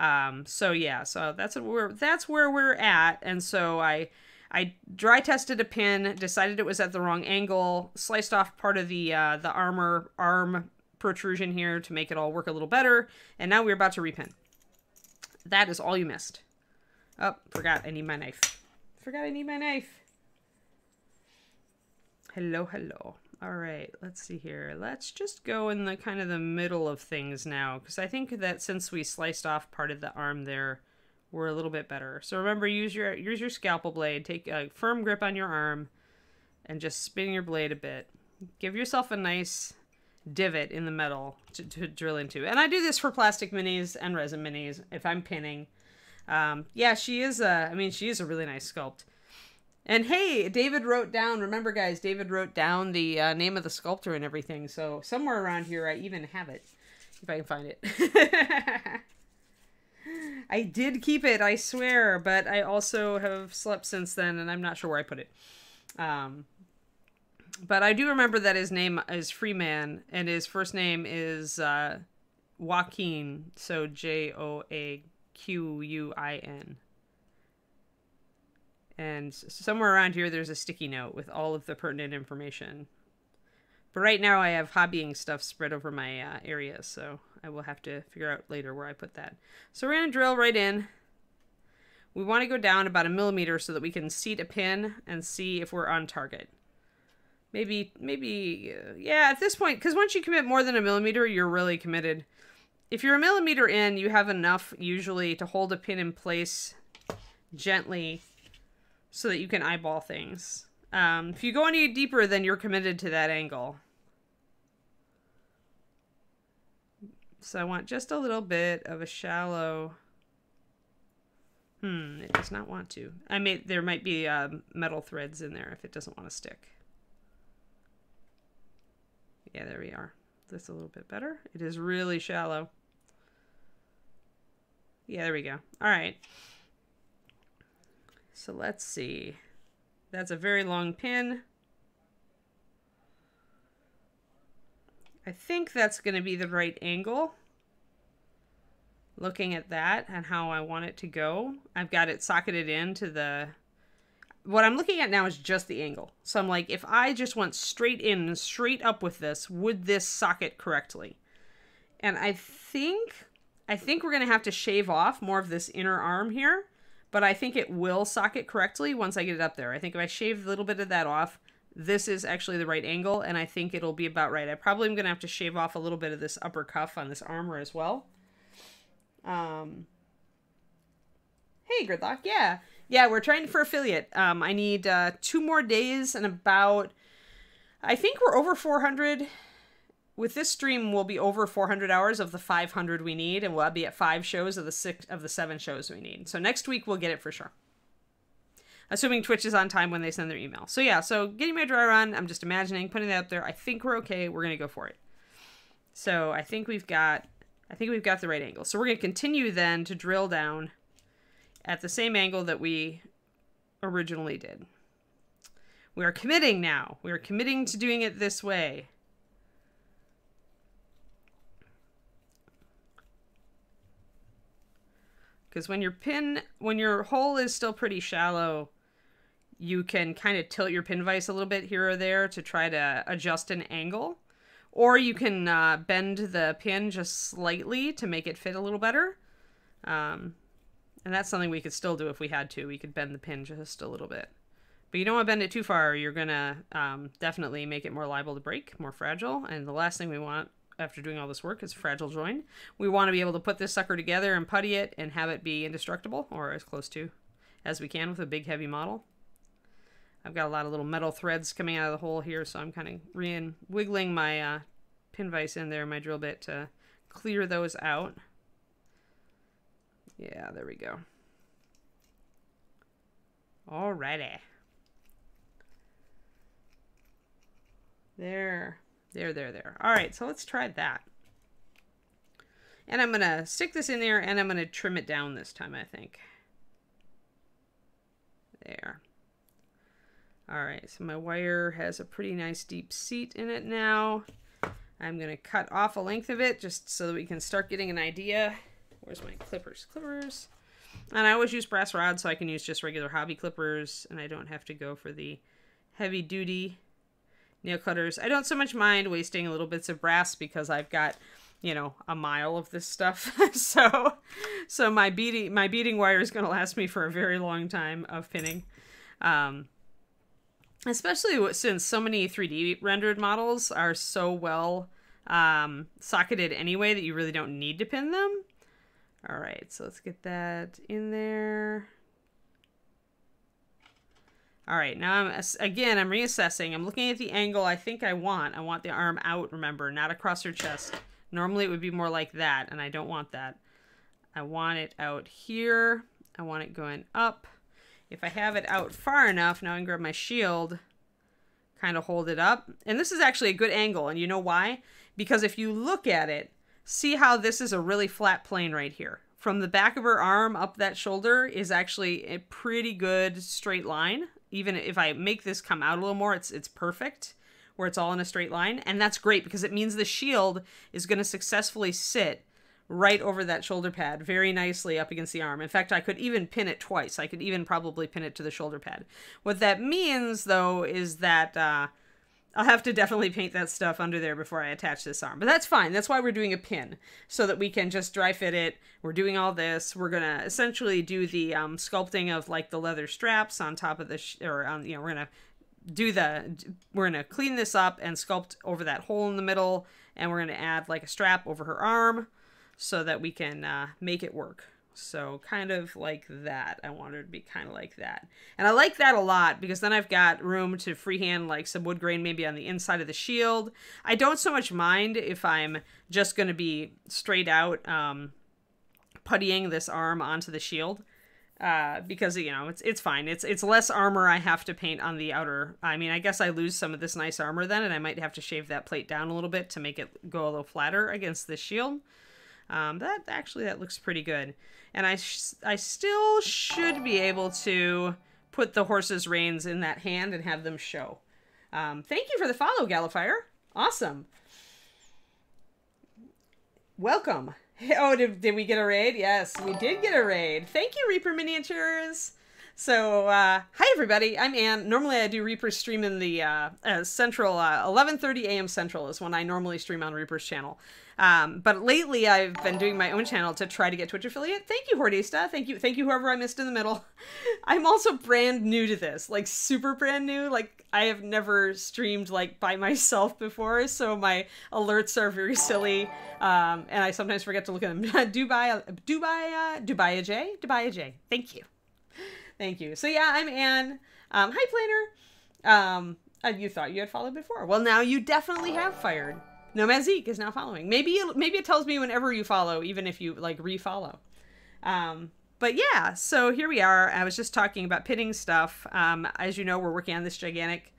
Um, so yeah, so that's where we're, that's where we're at. And so I, I dry tested a pin, decided it was at the wrong angle, sliced off part of the uh, the armor arm protrusion here to make it all work a little better, and now we're about to repin. That is all you missed. Oh, forgot I need my knife. Forgot I need my knife. Hello, hello. All right, let's see here. Let's just go in the kind of the middle of things now, because I think that since we sliced off part of the arm there, we're a little bit better. So remember, use your use your scalpel blade. Take a firm grip on your arm, and just spin your blade a bit. Give yourself a nice divot in the metal to, to drill into. And I do this for plastic minis and resin minis if I'm pinning. Um, yeah, she is a. I mean, she is a really nice sculpt. And hey, David wrote down. Remember, guys, David wrote down the uh, name of the sculptor and everything. So somewhere around here, I even have it, if I can find it. I did keep it, I swear, but I also have slept since then, and I'm not sure where I put it. Um, but I do remember that his name is Freeman, and his first name is uh, Joaquin, so J O A Q U I N. And somewhere around here, there's a sticky note with all of the pertinent information. But right now, I have hobbying stuff spread over my uh, area, so I will have to figure out later where I put that. So we're going to drill right in. We want to go down about a millimeter so that we can seat a pin and see if we're on target. Maybe, maybe, uh, yeah, at this point, because once you commit more than a millimeter, you're really committed. If you're a millimeter in, you have enough usually to hold a pin in place gently so that you can eyeball things. Um, if you go any deeper, then you're committed to that angle. So I want just a little bit of a shallow... Hmm, it does not want to. I may there might be um, metal threads in there if it doesn't want to stick. Yeah, there we are. That's a little bit better. It is really shallow. Yeah, there we go. All right. So let's see. That's a very long pin. I think that's going to be the right angle. Looking at that and how I want it to go, I've got it socketed into the... What I'm looking at now is just the angle. So I'm like, if I just went straight in and straight up with this, would this socket correctly? And I think, I think we're going to have to shave off more of this inner arm here, but I think it will socket correctly once I get it up there. I think if I shave a little bit of that off, this is actually the right angle, and I think it'll be about right. I probably am going to have to shave off a little bit of this upper cuff on this armor as well. Um, hey, Gridlock, yeah. Yeah, we're trying for affiliate. Um, I need uh, two more days and about, I think we're over 400. With this stream, we'll be over 400 hours of the 500 we need, and we'll be at five shows of the six of the seven shows we need. So next week we'll get it for sure assuming Twitch is on time when they send their email. So yeah, so getting my dry run, I'm just imagining putting that up there. I think we're okay. We're gonna go for it. So I think we've got, I think we've got the right angle. So we're gonna continue then to drill down at the same angle that we originally did. We are committing now. We are committing to doing it this way. Because when your pin, when your hole is still pretty shallow, you can kind of tilt your pin vise a little bit here or there to try to adjust an angle. Or you can uh, bend the pin just slightly to make it fit a little better. Um, and that's something we could still do if we had to. We could bend the pin just a little bit. But you don't want to bend it too far. You're going to um, definitely make it more liable to break, more fragile. And the last thing we want after doing all this work is fragile join. We want to be able to put this sucker together and putty it and have it be indestructible, or as close to as we can with a big heavy model. I've got a lot of little metal threads coming out of the hole here, so I'm kind of re wiggling my uh, pin vise in there, my drill bit, to clear those out. Yeah, there we go. Alrighty. There, there, there, there. All right, so let's try that. And I'm going to stick this in there, and I'm going to trim it down this time, I think. There. All right, so my wire has a pretty nice deep seat in it now. I'm going to cut off a length of it just so that we can start getting an idea. Where's my clippers? Clippers. And I always use brass rods so I can use just regular hobby clippers and I don't have to go for the heavy duty nail cutters. I don't so much mind wasting little bits of brass because I've got, you know, a mile of this stuff. so so my beading my beading wire is going to last me for a very long time of pinning. Um, especially since so many 3D rendered models are so well um, socketed anyway that you really don't need to pin them. All right, so let's get that in there. All right, now I'm again, I'm reassessing. I'm looking at the angle I think I want. I want the arm out, remember, not across her chest. Normally it would be more like that, and I don't want that. I want it out here. I want it going up. If I have it out far enough, now I can grab my shield, kind of hold it up. And this is actually a good angle, and you know why? Because if you look at it, see how this is a really flat plane right here. From the back of her arm up that shoulder is actually a pretty good straight line. Even if I make this come out a little more, it's it's perfect where it's all in a straight line. And that's great because it means the shield is going to successfully sit right over that shoulder pad very nicely up against the arm. In fact, I could even pin it twice. I could even probably pin it to the shoulder pad. What that means, though, is that uh, I'll have to definitely paint that stuff under there before I attach this arm. But that's fine. That's why we're doing a pin, so that we can just dry fit it. We're doing all this. We're going to essentially do the um, sculpting of, like, the leather straps on top of the, or, on, you know, we're going to do the we're going to clean this up and sculpt over that hole in the middle and we're going to add like a strap over her arm so that we can uh, make it work. So kind of like that. I want her to be kind of like that. And I like that a lot because then I've got room to freehand like some wood grain maybe on the inside of the shield. I don't so much mind if I'm just going to be straight out um, puttying this arm onto the shield. Uh, because you know it's it's fine. It's it's less armor I have to paint on the outer. I mean, I guess I lose some of this nice armor then, and I might have to shave that plate down a little bit to make it go a little flatter against the shield. Um, that actually that looks pretty good, and I I still should be able to put the horse's reins in that hand and have them show. Um, thank you for the follow, Gallifire. Awesome. Welcome. Oh, did, did we get a raid? Yes, we did get a raid. Thank you, Reaper Miniatures. So, uh, hi everybody. I'm Anne. Normally, I do Reaper stream in the uh, uh, Central. 11:30 a.m. Central is when I normally stream on Reaper's channel. Um, but lately, I've been doing my own channel to try to get Twitch affiliate. Thank you, Hordista. Thank you, thank you, whoever I missed in the middle. I'm also brand new to this, like super brand new. Like I have never streamed like by myself before, so my alerts are very silly, um, and I sometimes forget to look at them. Dubai, Dubai, uh, Dubai J, Dubai J. Thank you, thank you. So yeah, I'm Anne. Um, hi, Planner. Um, uh, you thought you had followed before. Well, now you definitely have fired. Nomad Zeke is now following. Maybe maybe it tells me whenever you follow, even if you like refollow. Um, but yeah, so here we are. I was just talking about pitting stuff. Um, as you know, we're working on this gigantic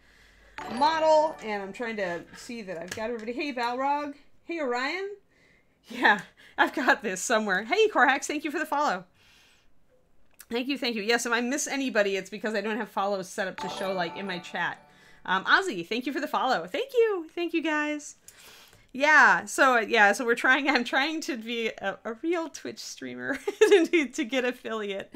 model, and I'm trying to see that I've got everybody. Hey, Balrog. Hey, Orion. Yeah, I've got this somewhere. Hey, Corhax, thank you for the follow. Thank you, thank you. Yes, if I miss anybody, it's because I don't have follows set up to show like in my chat. Um, Ozzy, thank you for the follow. Thank you, thank you guys. Yeah so yeah so we're trying i'm trying to be a, a real twitch streamer to, get affiliate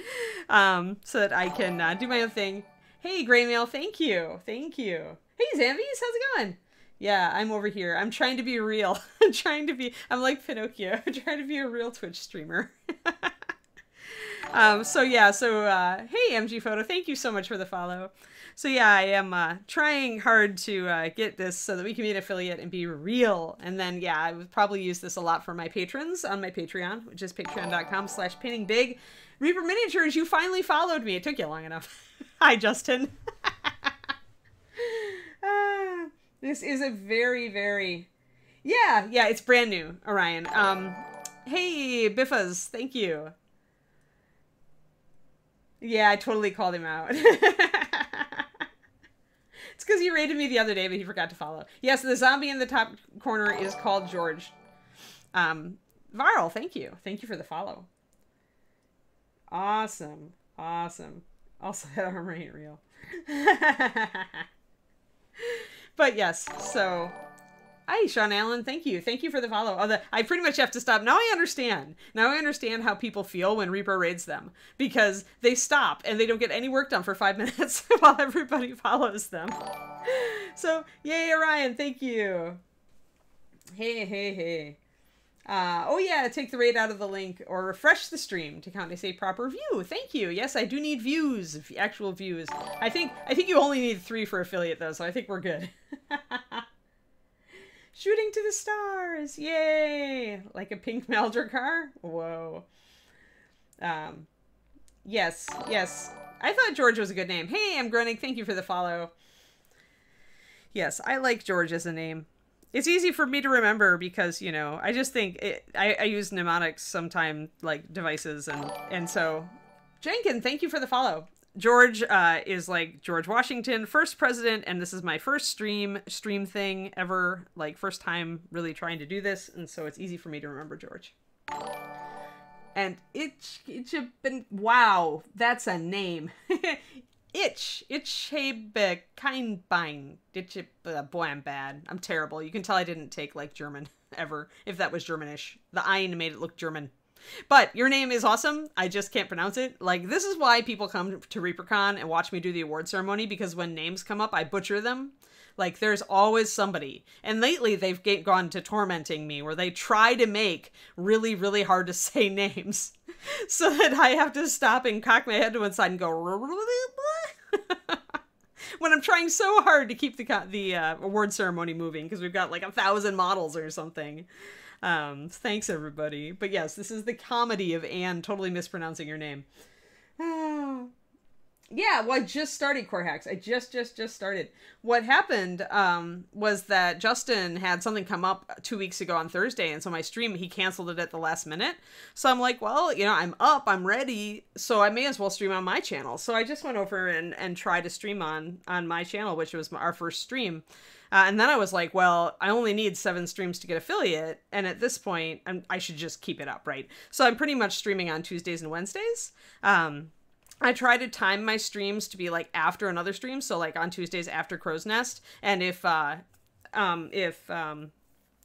um so that i can uh, do my own thing. Hey gray mail thank you thank you. Hey zambies how's it going? Yeah i'm over here. I'm trying to be real. I'm trying to be i'm like pinocchio i'm trying to be a real twitch streamer um so yeah so uh hey mg photo thank you so much for the follow so yeah, I am uh, trying hard to uh, get this so that we can be an affiliate and be real. And then yeah, I would probably use this a lot for my patrons on my Patreon, which is patreon.com slash painting big. Reaper Miniatures, you finally followed me. It took you long enough. Hi, Justin. ah, this is a very, very... Yeah, yeah, it's brand new, Orion. Um, hey, Biffas, thank you. Yeah, I totally called him out. It's because he rated me the other day, but he forgot to follow. Yes, the zombie in the top corner is called George. Um, Varl, thank you. Thank you for the follow. Awesome. Awesome. Also, that armor ain't real. but yes, so Hi, Sean Allen. Thank you. Thank you for the follow. The, I pretty much have to stop. Now I understand. Now I understand how people feel when Reaper raids them because they stop and they don't get any work done for five minutes while everybody follows them. So, yay, Orion. Thank you. Hey, hey, hey. Uh, oh yeah, take the raid out of the link or refresh the stream to count as a proper view. Thank you. Yes, I do need views, actual views. I think I think you only need three for affiliate though, so I think we're good. Shooting to the stars! Yay! Like a pink Maldrakar? Whoa. Um, yes, yes. I thought George was a good name. Hey, I'm Grunning. Thank you for the follow. Yes, I like George as a name. It's easy for me to remember because, you know, I just think it, I, I use mnemonics sometime like devices and and so Jenkin, thank you for the follow. George uh, is like George Washington, first president, and this is my first stream stream thing ever, like first time really trying to do this, and so it's easy for me to remember George. And itch, itch been wow, that's a name. itch, itch Keinbein. Itch, boy, I'm bad. I'm terrible. You can tell I didn't take like German ever, if that was Germanish. The ein made it look German. But your name is awesome. I just can't pronounce it. Like, this is why people come to ReaperCon and watch me do the award ceremony because when names come up, I butcher them. Like, there's always somebody. And lately, they've gone to tormenting me where they try to make really, really hard to say names so that I have to stop and cock my head to one side and go, when I'm trying so hard to keep the the uh, award ceremony moving because we've got like a thousand models or something. Um, thanks everybody. But yes, this is the comedy of Anne totally mispronouncing your name. Yeah, well, I just started Corhax. I just, just, just started. What happened um, was that Justin had something come up two weeks ago on Thursday, and so my stream he canceled it at the last minute. So I'm like, well, you know, I'm up, I'm ready, so I may as well stream on my channel. So I just went over and and tried to stream on on my channel, which was our first stream. Uh, and then I was like, well, I only need seven streams to get affiliate. And at this point, I'm, i should just keep it up, right? So I'm pretty much streaming on Tuesdays and Wednesdays. Um, I try to time my streams to be like after another stream. So like on Tuesdays after Crow's Nest. And if, uh, um, if, um,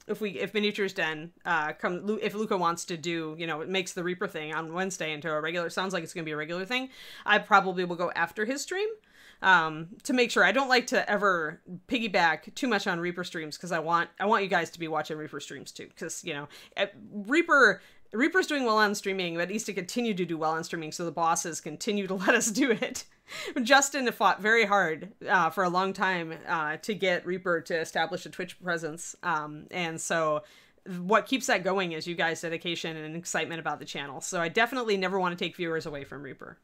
if we if miniatures den uh come if luca wants to do you know it makes the reaper thing on wednesday into a regular sounds like it's gonna be a regular thing i probably will go after his stream um, to make sure I don't like to ever piggyback too much on Reaper streams because I want I want you guys to be watching Reaper streams too because you know eh, Reaper Reaper's doing well on streaming, but to continue to do well on streaming so the bosses continue to let us do it. Justin fought very hard uh, for a long time uh, to get Reaper to establish a Twitch presence, um, and so what keeps that going is you guys' dedication and excitement about the channel. So I definitely never want to take viewers away from Reaper.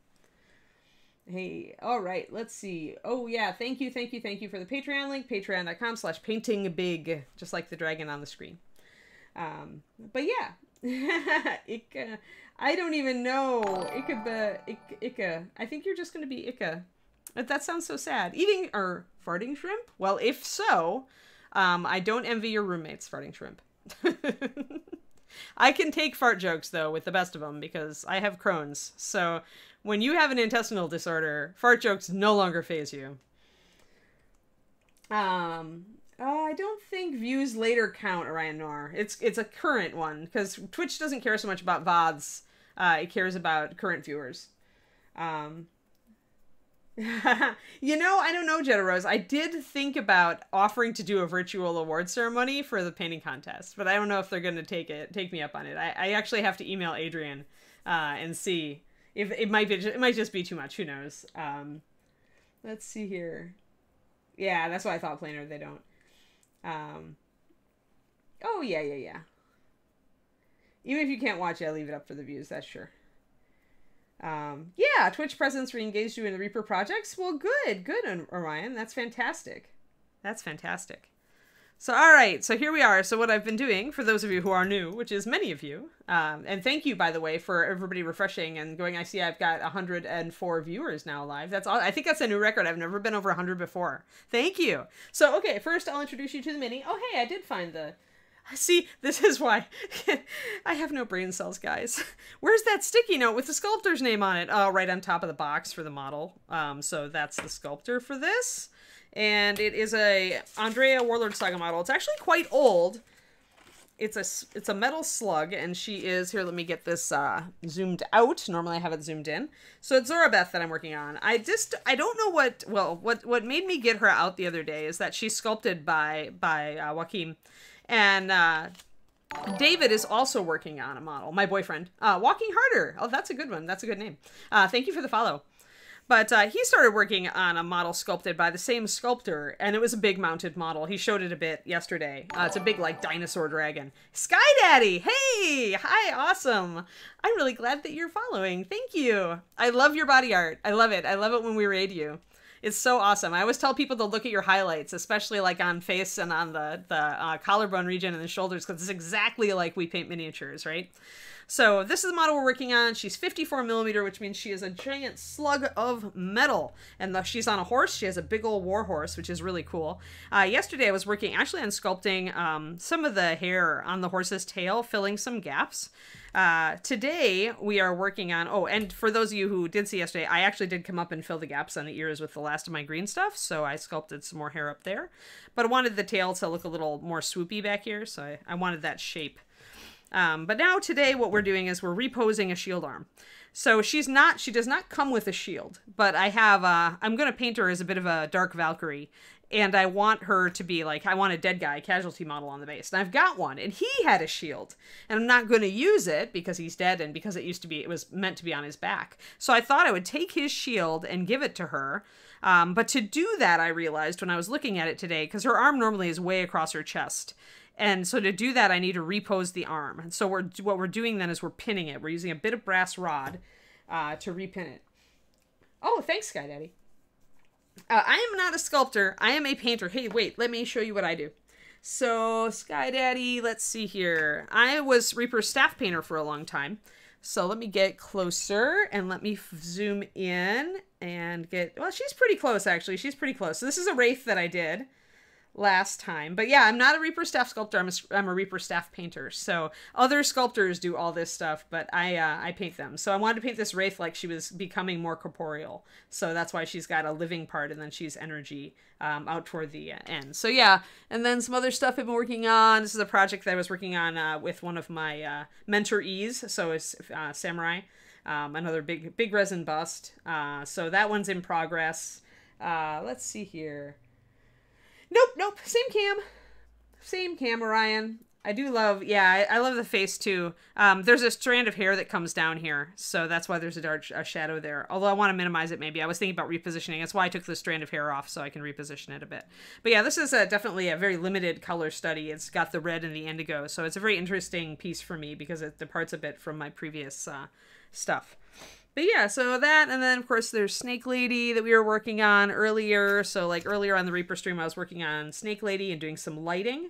Hey, all right, let's see. Oh, yeah, thank you, thank you, thank you for the Patreon link, patreon.com slash painting big, just like the dragon on the screen. Um, but yeah, Ika, I don't even know. Ika, Ika, I think you're just going to be Ika. But that sounds so sad. Eating, or farting shrimp? Well, if so, um, I don't envy your roommates farting shrimp. I can take fart jokes, though, with the best of them, because I have Crohn's. So when you have an intestinal disorder, fart jokes no longer faze you. Um, uh, I don't think views later count Orion Noir. It's it's a current one because Twitch doesn't care so much about VODs. Uh, it cares about current viewers. Um, you know, I don't know, Jetta Rose. I did think about offering to do a virtual award ceremony for the painting contest, but I don't know if they're going to take it, take me up on it. I, I actually have to email Adrian uh, and see if it might be it might just be too much who knows um let's see here yeah that's what i thought planar they don't um oh yeah yeah yeah. Even if you can't watch it i leave it up for the views that's sure. Um yeah twitch presence re-engaged you in the reaper projects? Well good good orion. That's fantastic. That's fantastic so, all right, so here we are. So, what I've been doing, for those of you who are new, which is many of you, um, and thank you, by the way, for everybody refreshing and going. I see I've got 104 viewers now live. That's all. I think that's a new record. I've never been over 100 before. Thank you. So, okay, first I'll introduce you to the mini. Oh, hey, I did find the. I see, this is why I have no brain cells, guys. Where's that sticky note with the sculptor's name on it? Oh, right on top of the box for the model. Um, so that's the sculptor for this. And it is a Andrea Warlord Saga model. It's actually quite old. It's a it's a metal slug, and she is here. Let me get this uh, zoomed out. Normally I have it zoomed in. So it's Zorabeth that I'm working on. I just I don't know what well what what made me get her out the other day is that she's sculpted by by uh, Joaquin and uh, David is also working on a model, my boyfriend. Uh, Walking Harder. Oh, that's a good one. That's a good name. Uh, thank you for the follow. But uh, he started working on a model sculpted by the same sculptor, and it was a big mounted model. He showed it a bit yesterday. Uh, it's a big, like, dinosaur dragon. Sky Daddy! Hey! Hi, awesome! I'm really glad that you're following. Thank you. I love your body art. I love it. I love it when we raid you. It's so awesome. I always tell people to look at your highlights, especially like on face and on the the uh, collarbone region and the shoulders, because it's exactly like we paint miniatures, right? So this is the model we're working on. She's 54 millimeter, which means she is a giant slug of metal. And the, she's on a horse. She has a big old war horse, which is really cool. Uh, yesterday I was working actually on sculpting um, some of the hair on the horse's tail, filling some gaps. Uh, today we are working on. Oh, and for those of you who did see yesterday, I actually did come up and fill the gaps on the ears with the last of my green stuff, so I sculpted some more hair up there. But I wanted the tail to look a little more swoopy back here, so I, I wanted that shape. Um, but now today, what we're doing is we're reposing a shield arm. So she's not, she does not come with a shield, but I have, uh, I'm going to paint her as a bit of a dark Valkyrie and I want her to be like I want a dead guy casualty model on the base. And I've got one, and he had a shield, and I'm not going to use it because he's dead and because it used to be it was meant to be on his back. So I thought I would take his shield and give it to her. Um, but to do that, I realized when I was looking at it today, because her arm normally is way across her chest. And so to do that, I need to repose the arm. And so we're what we're doing then is we're pinning it. We're using a bit of brass rod uh, to repin it. Oh, thanks, Sky Daddy. Uh, I am not a sculptor. I am a painter. Hey, wait, let me show you what I do. So, Sky Daddy, let's see here. I was Reaper's staff painter for a long time. So let me get closer and let me zoom in and get, well, she's pretty close actually. She's pretty close. So this is a Wraith that I did last time. But yeah, I'm not a Reaper staff sculptor. I'm a, I'm a Reaper staff painter. So other sculptors do all this stuff, but I uh, I paint them. So I wanted to paint this wraith like she was becoming more corporeal. So that's why she's got a living part, and then she's energy um, out toward the end. So yeah, and then some other stuff I've been working on. This is a project that I was working on uh, with one of my uh, mentorees. So it's uh, Samurai. Um, another big big resin bust. Uh, so that one's in progress. Uh, let's see here. Nope, nope. Same cam. Same cam, Orion. I do love, yeah, I, I, love the face too. Um, there's a strand of hair that comes down here, so that's why there's a dark a shadow there. Although I want to minimize it, maybe I was thinking about repositioning. That's why I took the strand of hair off, so I can reposition it a bit. But yeah, this is a, definitely a very limited color study. It's got the red and the indigo, so it's a very interesting piece for me because it departs a bit from my previous uh, stuff but yeah, so that, and then of course there's Snake Lady that we were working on earlier. So like earlier on the Reaper stream, I was working on Snake Lady and doing some lighting.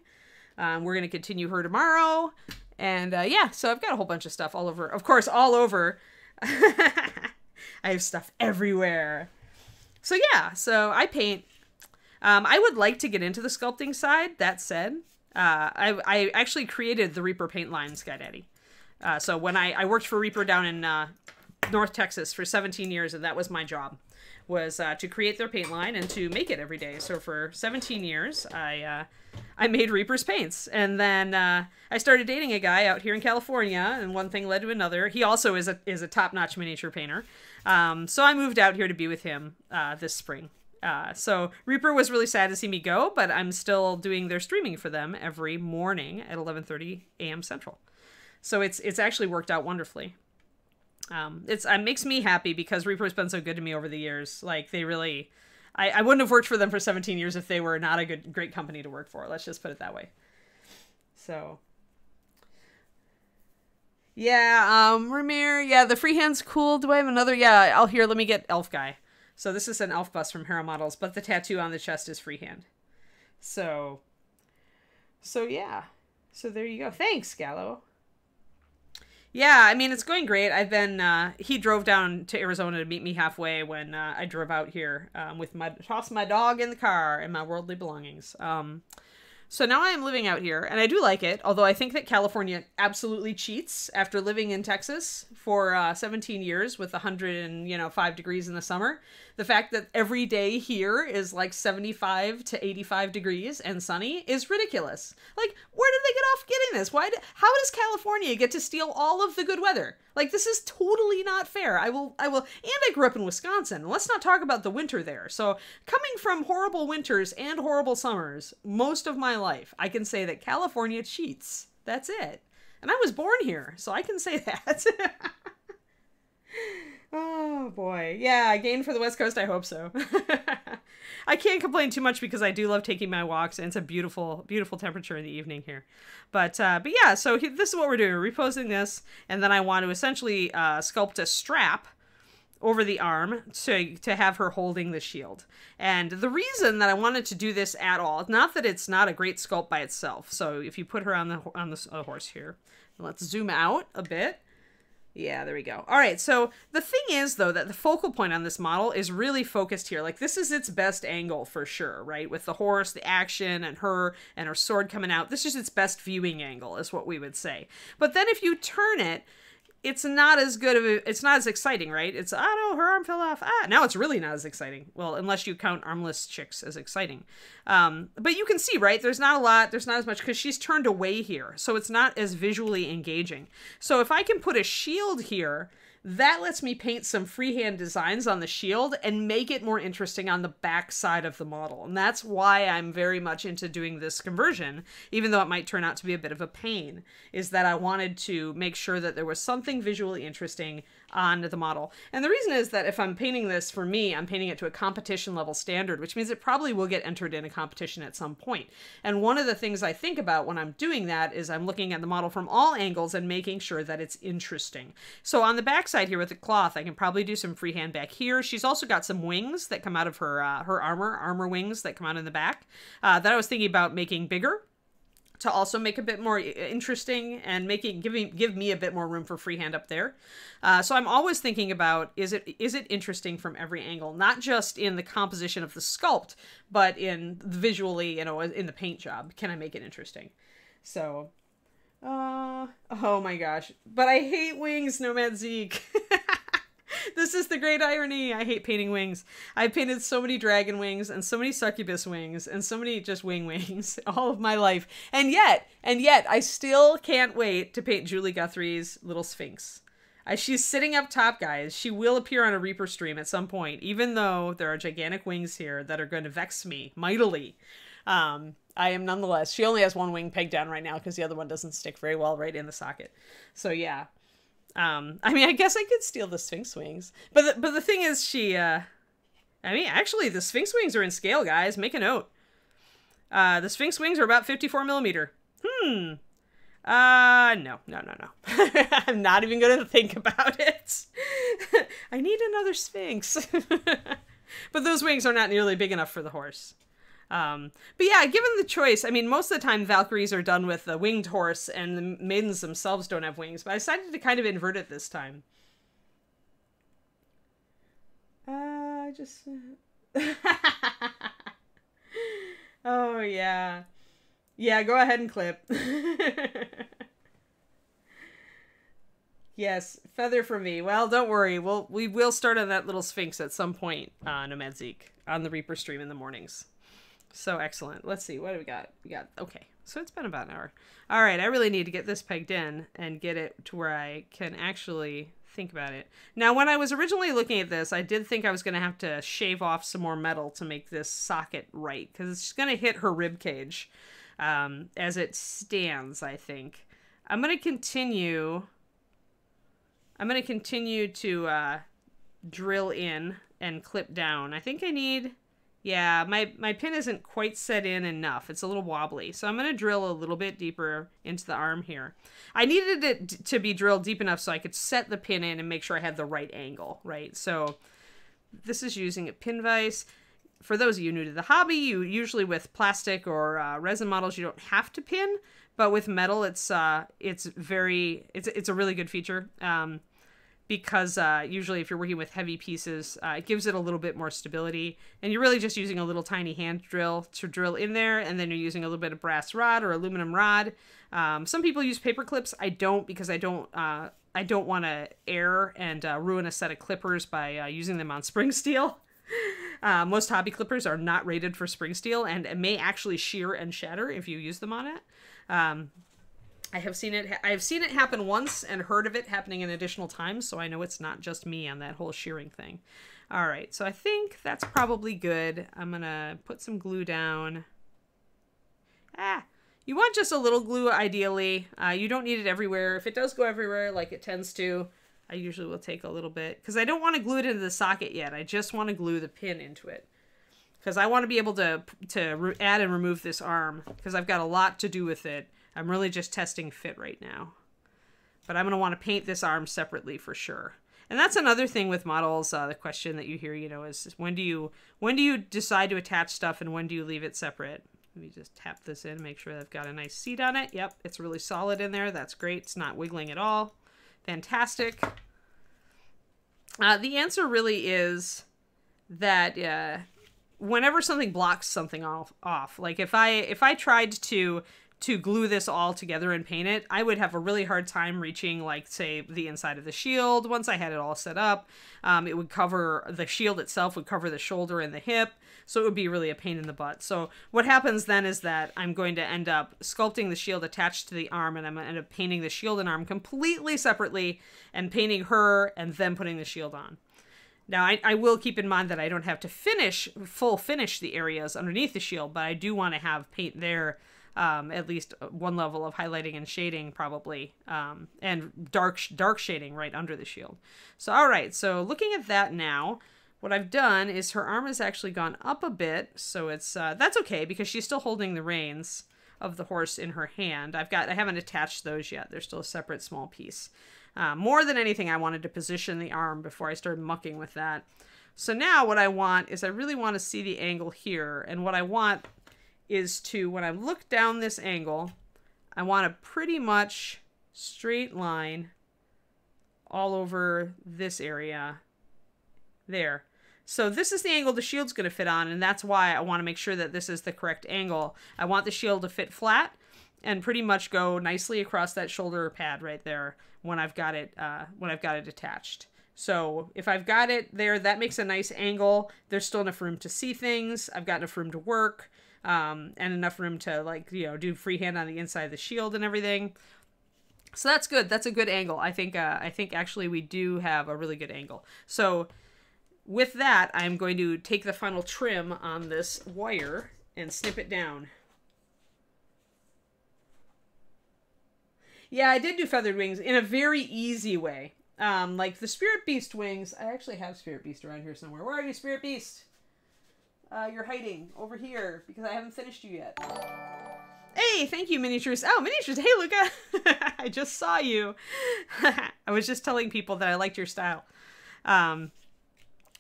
Um, we're gonna continue her tomorrow, and uh, yeah, so I've got a whole bunch of stuff all over. Of course, all over. I have stuff everywhere. So yeah, so I paint. Um, I would like to get into the sculpting side. That said, uh, I I actually created the Reaper paint line, Sky Daddy. Uh, so when I, I worked for Reaper down in uh, North Texas for 17 years, and that was my job, was uh, to create their paint line and to make it every day. So for 17 years, I uh, I made Reaper's paints, and then uh, I started dating a guy out here in California, and one thing led to another. He also is a is a top notch miniature painter, um, so I moved out here to be with him uh, this spring. Uh, so Reaper was really sad to see me go, but I'm still doing their streaming for them every morning at 11:30 a.m. Central. So it's it's actually worked out wonderfully um, it's it makes me happy because Reaper's been so good to me over the years. Like they really, I, I wouldn't have worked for them for 17 years if they were not a good great company to work for. Let's just put it that way. So. Yeah, um, Ramir, yeah, the freehand's cool. Do I have another? Yeah, I'll here. Let me get elf guy. So this is an elf bust from Hero Models, but the tattoo on the chest is freehand. So, so yeah. So there you go. Thanks, Gallo. Yeah, I mean it's going great. I've been. Uh, he drove down to Arizona to meet me halfway when uh, I drove out here um, with my tossed my dog in the car and my worldly belongings. Um, So now I am living out here, and I do like it. Although I think that California absolutely cheats after living in Texas for uh, 17 years with 100 and you know five degrees in the summer. The fact that every day here is like 75 to 85 degrees and sunny is ridiculous. Like, where did they get off getting this? Why? Did, how does California get to steal all of the good weather? Like, this is totally not fair. I will, I will, and I grew up in Wisconsin. Let's not talk about the winter there. So, coming from horrible winters and horrible summers most of my life, I can say that California cheats. That's it. And I was born here, so I can say that. oh boy. Yeah, gain for the West Coast, I hope so. I can't complain too much because I do love taking my walks and it's a beautiful, beautiful temperature in the evening here. But uh, but yeah, so this is what we're doing. We're reposing this, and then I want to essentially uh, sculpt a strap over the arm to to have her holding the shield. And the reason that I wanted to do this at all, not that it's not a great sculpt by itself. So if you put her on the on the uh, horse here, let's zoom out a bit. Yeah, there we go. All right, so the thing is, though, that the focal point on this model is really focused here. Like, this is its best angle for sure, right? With the horse, the action, and her, and her sword coming out. This is its best viewing angle, is what we would say. But then if you turn it, it's not as good of a, it's not as exciting, right? It's oh no, her arm fell off. Ah, now it's really not as exciting. Well, unless you count armless chicks as exciting. Um, but you can see, right? There's not a lot. There's not as much because she's turned away here, so it's not as visually engaging. So if I can put a shield here that lets me paint some freehand designs on the shield and make it more interesting on the back side of the model. And that's why I'm very much into doing this conversion, even though it might turn out to be a bit of a pain, is that I wanted to make sure that there was something visually interesting on the model. And the reason is that if I'm painting this for me, I'm painting it to a competition level standard, which means it probably will get entered in a competition at some point. And one of the things I think about when I'm doing that is I'm looking at the model from all angles and making sure that it's interesting. So on the back side here with the cloth, I can probably do some freehand back here. She's also got some wings that come out of her uh, her armor, armor wings that come out in the back uh, that I was thinking about making bigger to also make a bit more interesting and making giving give me a bit more room for freehand up there. Uh, so I'm always thinking about is it is it interesting from every angle, not just in the composition of the sculpt, but in visually, you know, in the paint job. Can I make it interesting? So, uh, oh my gosh! But I hate wings, Nomad Zeke. this is the great irony. I hate painting wings. I painted so many dragon wings and so many succubus wings and so many just wing wings all of my life. And yet, and yet, I still can't wait to paint Julie Guthrie's little Sphinx. As she's sitting up top, guys, she will appear on a Reaper stream at some point, even though there are gigantic wings here that are going to vex me mightily. Um, I am nonetheless. She only has one wing pegged down right now because the other one doesn't stick very well right in the socket. So yeah, um, I mean, I guess I could steal the Sphinx wings, but the, but the thing is, she. Uh, I mean, actually, the Sphinx wings are in scale, guys. Make a note. Uh, the Sphinx wings are about 54 millimeter. Hmm. Uh, no, no, no, no. I'm not even going to think about it. I need another Sphinx. but those wings are not nearly big enough for the horse. Um, but yeah, given the choice, I mean, most of the time Valkyries are done with the winged horse, and the maidens themselves don't have wings. But I decided to kind of invert it this time. Uh, just. oh yeah, yeah. Go ahead and clip. yes, feather for me. Well, don't worry. We'll we will start on that little Sphinx at some point, uh, Nomad Zeke, on the Reaper stream in the mornings. So excellent. Let's see. What do we got? We got, okay. So it's been about an hour. All right. I really need to get this pegged in and get it to where I can actually think about it. Now, when I was originally looking at this, I did think I was going to have to shave off some more metal to make this socket right because it's going to hit her rib cage um, as it stands, I think. I'm going to continue. I'm going to continue to uh, drill in and clip down. I think I need yeah, my, my pin isn't quite set in enough. It's a little wobbly. So I'm going to drill a little bit deeper into the arm here. I needed it to be drilled deep enough so I could set the pin in and make sure I had the right angle, right? So this is using a pin vise. For those of you new to the hobby, you usually with plastic or uh, resin models, you don't have to pin, but with metal, it's uh, it's very it's it's a really good feature. Um, because uh, usually if you're working with heavy pieces, uh, it gives it a little bit more stability. And you're really just using a little tiny hand drill to drill in there, and then you're using a little bit of brass rod or aluminum rod. Um, some people use paper clips. I don't because I don't. Uh, I don't want to air and uh, ruin a set of clippers by uh, using them on spring steel. Uh, most hobby clippers are not rated for spring steel and may actually shear and shatter if you use them on it. Um, I have seen it. I have seen it happen once and heard of it happening an additional times, so I know it's not just me on that whole shearing thing. All right, so I think that's probably good. I'm gonna put some glue down. Ah, you want just a little glue ideally. Uh, you don't need it everywhere. If it does go everywhere, like it tends to, I usually will take a little bit because I don't want to glue it into the socket yet. I just want to glue the pin into it because I want to be able to to add and remove this arm because I've got a lot to do with it. I'm really just testing fit right now. But I'm going to want to paint this arm separately for sure. And that's another thing with models. Uh, the question that you hear, you know, is when do you when do you decide to attach stuff and when do you leave it separate? Let me just tap this in, make sure I've got a nice seat on it. Yep, it's really solid in there. That's great. It's not wiggling at all. Fantastic. Uh, the answer really is that uh, whenever something blocks something off, off, like if I if I tried to to glue this all together and paint it, I would have a really hard time reaching, like, say, the inside of the shield. Once I had it all set up, um, it would cover the shield itself, would cover the shoulder and the hip. So it would be really a pain in the butt. So what happens then is that I'm going to end up sculpting the shield attached to the arm, and I'm going to end up painting the shield and arm completely separately and painting her and then putting the shield on. Now, I, I will keep in mind that I don't have to finish, full finish the areas underneath the shield, but I do want to have paint there um, at least one level of highlighting and shading probably um, and dark dark shading right under the shield. So all right so looking at that now what I've done is her arm has actually gone up a bit so it's uh, that's okay because she's still holding the reins of the horse in her hand. I've got I haven't attached those yet. They're still a separate small piece. Uh, more than anything I wanted to position the arm before I started mucking with that. So now what I want is I really want to see the angle here and what I want is to, when I look down this angle, I want a pretty much straight line all over this area there. So this is the angle the shield's going to fit on, and that's why I want to make sure that this is the correct angle. I want the shield to fit flat and pretty much go nicely across that shoulder pad right there when I've got it uh, when I've got it attached. So if I've got it there, that makes a nice angle. There's still enough room to see things. I've got enough room to work um, and enough room to like you know do freehand on the inside of the shield and everything. So that's good. That's a good angle. I think. Uh, I think actually we do have a really good angle. So with that, I'm going to take the final trim on this wire and snip it down. Yeah, I did do feathered wings in a very easy way. Um, like the Spirit Beast wings, I actually have Spirit Beast around here somewhere. Where are you, Spirit Beast? Uh, you're hiding over here because I haven't finished you yet. Hey, thank you, miniatures. Oh, miniatures. Hey, Luca. I just saw you. I was just telling people that I liked your style. Um,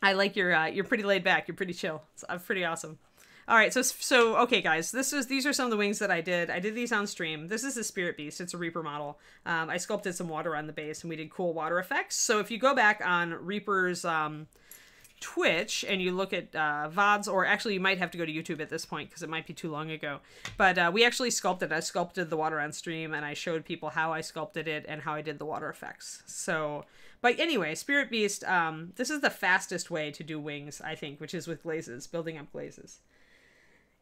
I like your uh, you're pretty laid back. You're pretty chill. It's uh, pretty awesome. All right, so so okay, guys. This is these are some of the wings that I did. I did these on stream. This is a Spirit Beast. It's a Reaper model. Um, I sculpted some water on the base, and we did cool water effects. So if you go back on Reaper's um, Twitch and you look at uh, VODs, or actually you might have to go to YouTube at this point because it might be too long ago. But uh, we actually sculpted. I sculpted the water on stream and I showed people how I sculpted it and how I did the water effects. So, but anyway, Spirit Beast, um, this is the fastest way to do wings, I think, which is with glazes, building up glazes.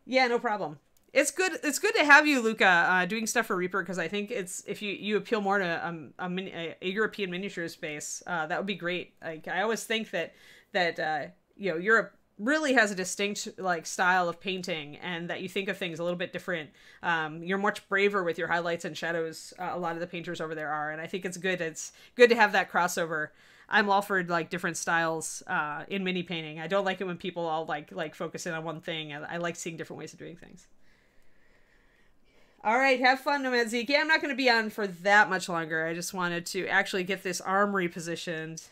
Yeah, no problem. It's good. It's good to have you, Luca, uh, doing stuff for Reaper because I think it's if you you appeal more to um, a, a, European miniature space, uh, that would be great. Like I always think that that uh, you know Europe really has a distinct like style of painting and that you think of things a little bit different. Um, you're much braver with your highlights and shadows uh, a lot of the painters over there are and i think it's good. It's good to have that crossover. I'm all for like different styles uh, in mini painting. I don't like it when people all like like focus in on one thing. I, I like seeing different ways of doing things. All right, have fun, Nomad. Yeah, I'm not going to be on for that much longer. I just wanted to actually get this arm repositioned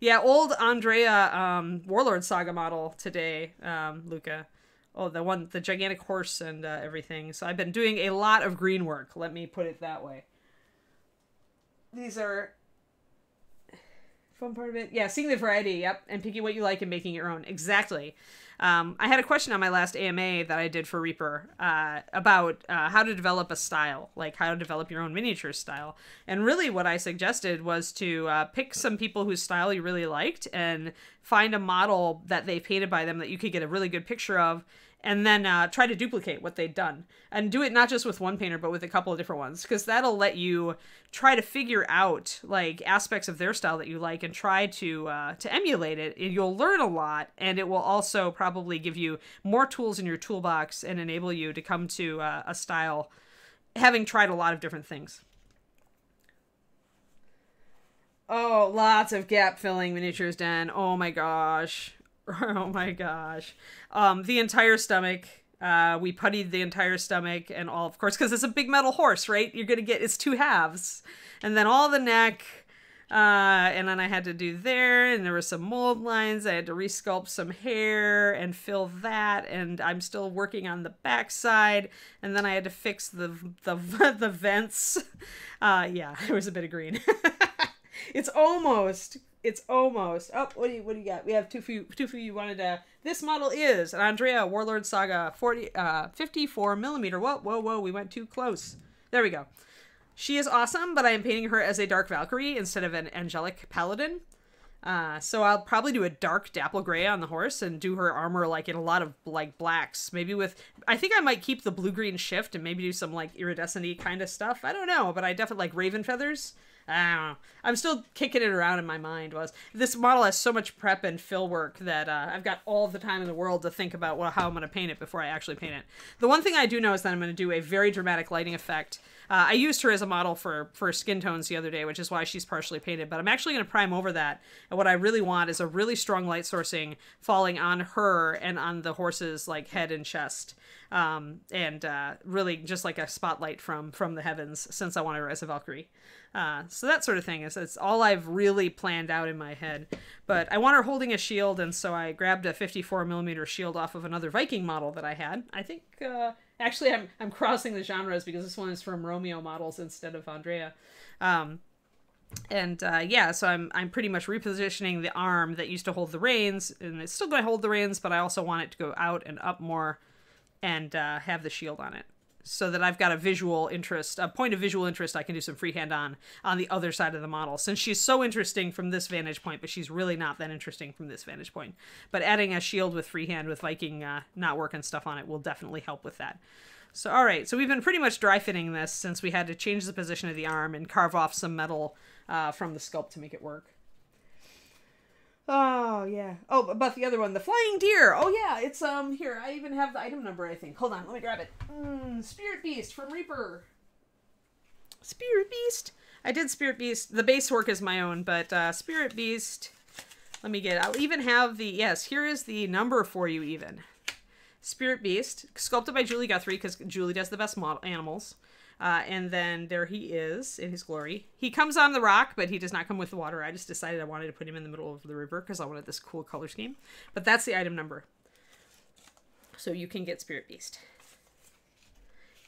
yeah, old Andrea um, Warlord Saga model today, um, Luca. Oh, the one, the gigantic horse and uh, everything. So I've been doing a lot of green work. Let me put it that way. These are fun part of it. Yeah, seeing the variety. Yep, and picking what you like and making your own. Exactly. Um, I had a question on my last AMA that I did for Reaper uh, about uh, how to develop a style, like how to develop your own miniature style. And really, what I suggested was to uh, pick some people whose style you really liked and find a model that they painted by them that you could get a really good picture of and then uh, try to duplicate what they'd done. And do it not just with one painter but with a couple of different ones because that'll let you try to figure out like aspects of their style that you like and try to uh, to emulate it. You'll learn a lot and it will also probably give you more tools in your toolbox and enable you to come to uh, a style having tried a lot of different things. Oh lots of gap filling miniatures den oh my gosh Oh my gosh. Um, the entire stomach. Uh, we puttied the entire stomach and all, of course, because it's a big metal horse, right? You're gonna get it's two halves, and then all the neck. Uh, and then I had to do there, and there were some mold lines. I had to resculpt some hair and fill that, and I'm still working on the backside. And then I had to fix the the the vents. Uh, yeah, there was a bit of green. it's almost it's almost. Oh, what do you what do you got? We have two few two few you wanted to. This model is an Andrea Warlord Saga 40 uh 54 millimeter. Whoa whoa whoa! We went too close. There we go. She is awesome, but I am painting her as a dark Valkyrie instead of an angelic paladin. Uh, so I'll probably do a dark dapple gray on the horse and do her armor like in a lot of like blacks. Maybe with I think I might keep the blue green shift and maybe do some like iridescent kind of stuff. I don't know, but I definitely like raven feathers. Know. I'm still kicking it around in my mind. Was this model has so much prep and fill work that uh, I've got all the time in the world to think about well, how I'm going to paint it before I actually paint it. The one thing I do know is that I'm going to do a very dramatic lighting effect. Uh, I used her as a model for for skin tones the other day, which is why she's partially painted. But I'm actually going to prime over that. And what I really want is a really strong light sourcing falling on her and on the horse's like head and chest um, and uh, really just like a spotlight from from the heavens since I want her as a Valkyrie. Uh, so that sort of thing is it's all I've really planned out in my head. But I want her holding a shield, and so I grabbed a 54 millimeter shield off of another Viking model that I had. I think uh, actually I'm I'm crossing the genres because this one is from Romeo models instead of Andrea. Um, and uh, yeah, so I'm I'm pretty much repositioning the arm that used to hold the reins, and it's still going to hold the reins, but I also want it to go out and up more, and uh, have the shield on it so that I've got a visual interest, a point of visual interest I can do some freehand on on the other side of the model. Since she's so interesting from this vantage point, but she's really not that interesting from this vantage point. But adding a shield with freehand with Viking uh, not working stuff on it will definitely help with that. So all right, so we've been pretty much dry fitting this since we had to change the position of the arm and carve off some metal uh, from the sculpt to make it work. Oh yeah. Oh, about the other one, the flying deer. Oh yeah, it's um here. I even have the item number. I think. Hold on, let me grab it. Mm, Spirit Beast from Reaper. Spirit Beast. I did Spirit Beast. The base work is my own, but uh, Spirit Beast. Let me get. It. I'll even have the yes. Here is the number for you. Even Spirit Beast, sculpted by Julie Guthrie because Julie does the best model animals. Uh, and then there he is in his glory. He comes on the rock, but he does not come with the water. I just decided I wanted to put him in the middle of the river because I wanted this cool color scheme. But that's the item number. So you can get Spirit Beast.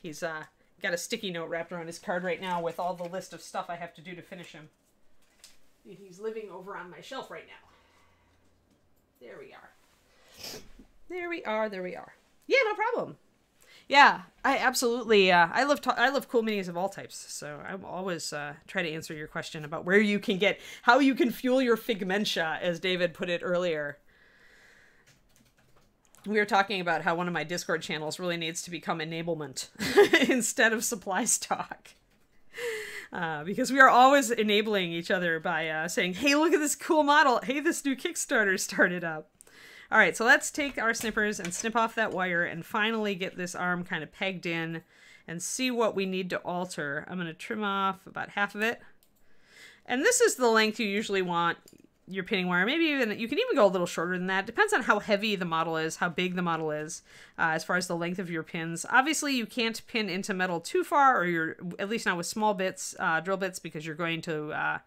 He's uh, got a sticky note wrapped around his card right now with all the list of stuff I have to do to finish him. He's living over on my shelf right now. There we are. There we are. There we are. Yeah, no problem. Yeah, I absolutely. Uh, I love I love cool minis of all types. So I'm always uh, try to answer your question about where you can get how you can fuel your figmentia, as David put it earlier. We were talking about how one of my Discord channels really needs to become enablement instead of supply stock. Uh, because we are always enabling each other by uh, saying, "Hey, look at this cool model! Hey, this new Kickstarter started up." All right, so let's take our snippers and snip off that wire and finally get this arm kind of pegged in and see what we need to alter. I'm going to trim off about half of it. And this is the length you usually want your pinning wire. Maybe even, you can even go a little shorter than that. Depends on how heavy the model is, how big the model is, uh, as far as the length of your pins. Obviously, you can't pin into metal too far, or you're, at least not with small bits, uh, drill bits, because you're going to uh,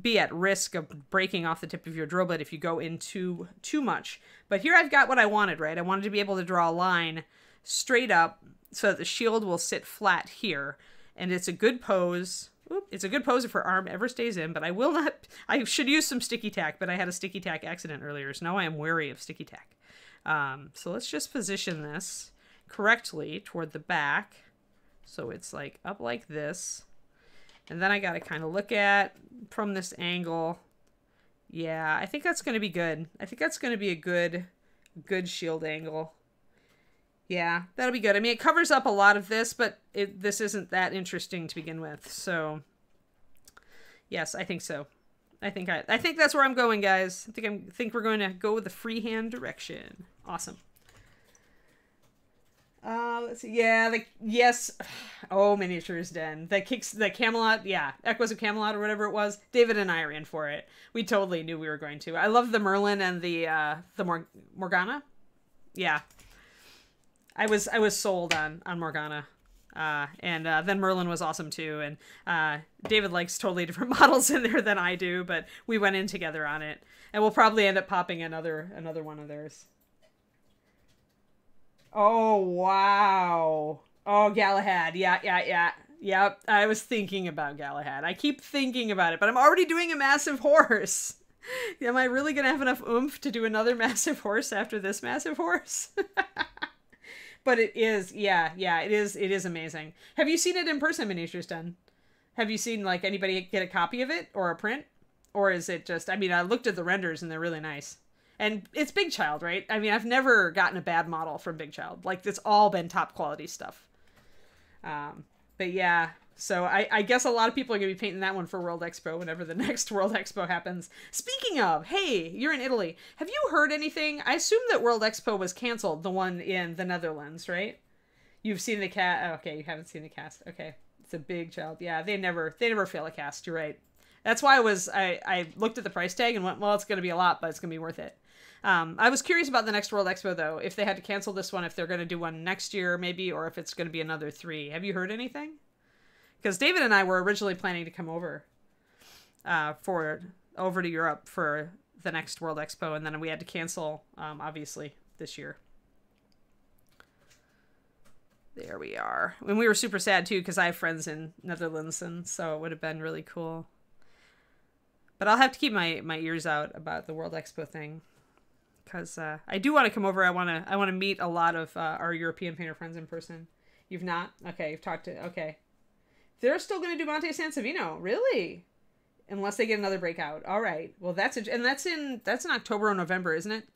be at risk of breaking off the tip of your drill bit if you go in too too much. But here I've got what I wanted, right? I wanted to be able to draw a line straight up so that the shield will sit flat here. And it's a good pose. Oop, it's a good pose if her arm ever stays in, but I will not. I should use some sticky tack, but I had a sticky tack accident earlier, so now I am wary of sticky tack. Um, so let's just position this correctly toward the back. So it's like up like this. And then I got to kind of look at from this angle. Yeah, I think that's going to be good. I think that's going to be a good, good shield angle. Yeah, that'll be good. I mean, it covers up a lot of this, but it, this isn't that interesting to begin with. So, yes, I think so. I think I, I think that's where I'm going, guys. I think I'm think we're going to go with the freehand direction. Awesome. Uh, let's see. Yeah, like yes. Oh, miniatures den. That kicks the Camelot. Yeah, Echoes of Camelot or whatever it was. David and I ran for it. We totally knew we were going to. I love the Merlin and the uh the Mor- Morgana. Yeah, I was I was sold on on Morgana. Uh, and uh, then Merlin was awesome too. And uh, David likes totally different models in there than I do, but we went in together on it, and we'll probably end up popping another another one of theirs. Oh wow! Oh Galahad, yeah, yeah, yeah, yep. I was thinking about Galahad. I keep thinking about it, but I'm already doing a massive horse. Am I really gonna have enough oomph to do another massive horse after this massive horse? but it is yeah yeah it is it is amazing have you seen it in person miniatures done have you seen like anybody get a copy of it or a print or is it just i mean i looked at the renders and they're really nice and it's big child right i mean i've never gotten a bad model from big child like it's all been top quality stuff um but yeah so I, I guess a lot of people are going to be painting that one for World Expo whenever the next World Expo happens. Speaking of, hey, you're in Italy. Have you heard anything? I assume that World Expo was canceled, the one in the Netherlands, right? You've seen the cat. Oh, okay, you haven't seen the cast. Okay, it's a big child. Yeah, they never they never fail a cast. You're right. That's why I was I I looked at the price tag and went, well, it's going to be a lot, but it's going to be worth it. Um, I was curious about the next World Expo though. If they had to cancel this one, if they're going to do one next year, maybe, or if it's going to be another three. Have you heard anything? because David and I were originally planning to come over uh, for over to Europe for the next World Expo, and then we had to cancel, um, obviously, this year. There we are. And we were super sad too because I have friends in Netherlands, and so it would have been really cool. But I'll have to keep my my ears out about the World Expo thing because uh, I do want to come over. I want to I want to meet a lot of uh, our European painter friends in person. You've not? Okay, you've talked to. Okay, they're still going to do Monte San Savino, really? Unless they get another breakout. All right. Well, that's a, and that's in that's in October or November, isn't it?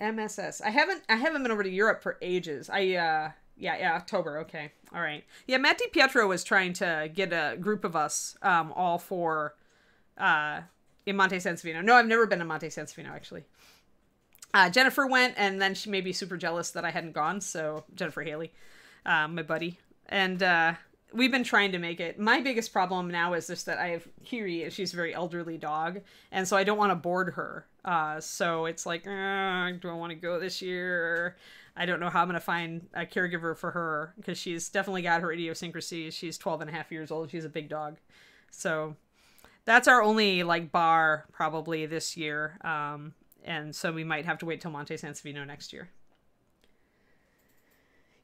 MSS. I haven't I haven't been over to Europe for ages. I uh yeah, yeah, October. Okay. All right. Yeah, Matt Pietro was trying to get a group of us um all for uh in Monte San Savino. No, I've never been to Monte San Savino actually. Uh, Jennifer went, and then she may be super jealous that I hadn't gone. So Jennifer Haley, uh, my buddy, and uh, we've been trying to make it. My biggest problem now is just that I have Kiri, and she's a very elderly dog, and so I don't want to board her. Uh, so it's like, do I want to go this year? I don't know how I'm going to find a caregiver for her because she's definitely got her idiosyncrasies. She's 12 and a half years old. She's a big dog. So that's our only like bar probably this year. Um, and so we might have to wait till Monte San Savino next year.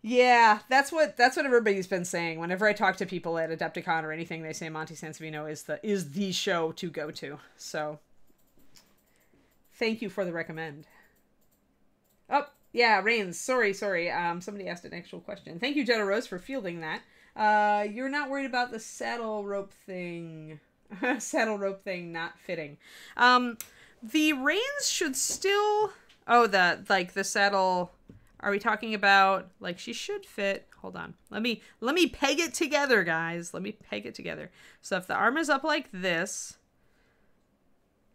Yeah, that's what that's what everybody's been saying. Whenever I talk to people at Adepticon or anything, they say Monte San Savino is the is the show to go to. So, thank you for the recommend. Oh yeah, Rains. Sorry, sorry. Um, somebody asked an actual question. Thank you, Jetta Rose, for fielding that. Uh, you're not worried about the saddle rope thing, saddle rope thing not fitting. Um, the reins should still oh the like the saddle are we talking about like she should fit hold on. Let me let me peg it together guys. Let me peg it together. So if the arm is up like this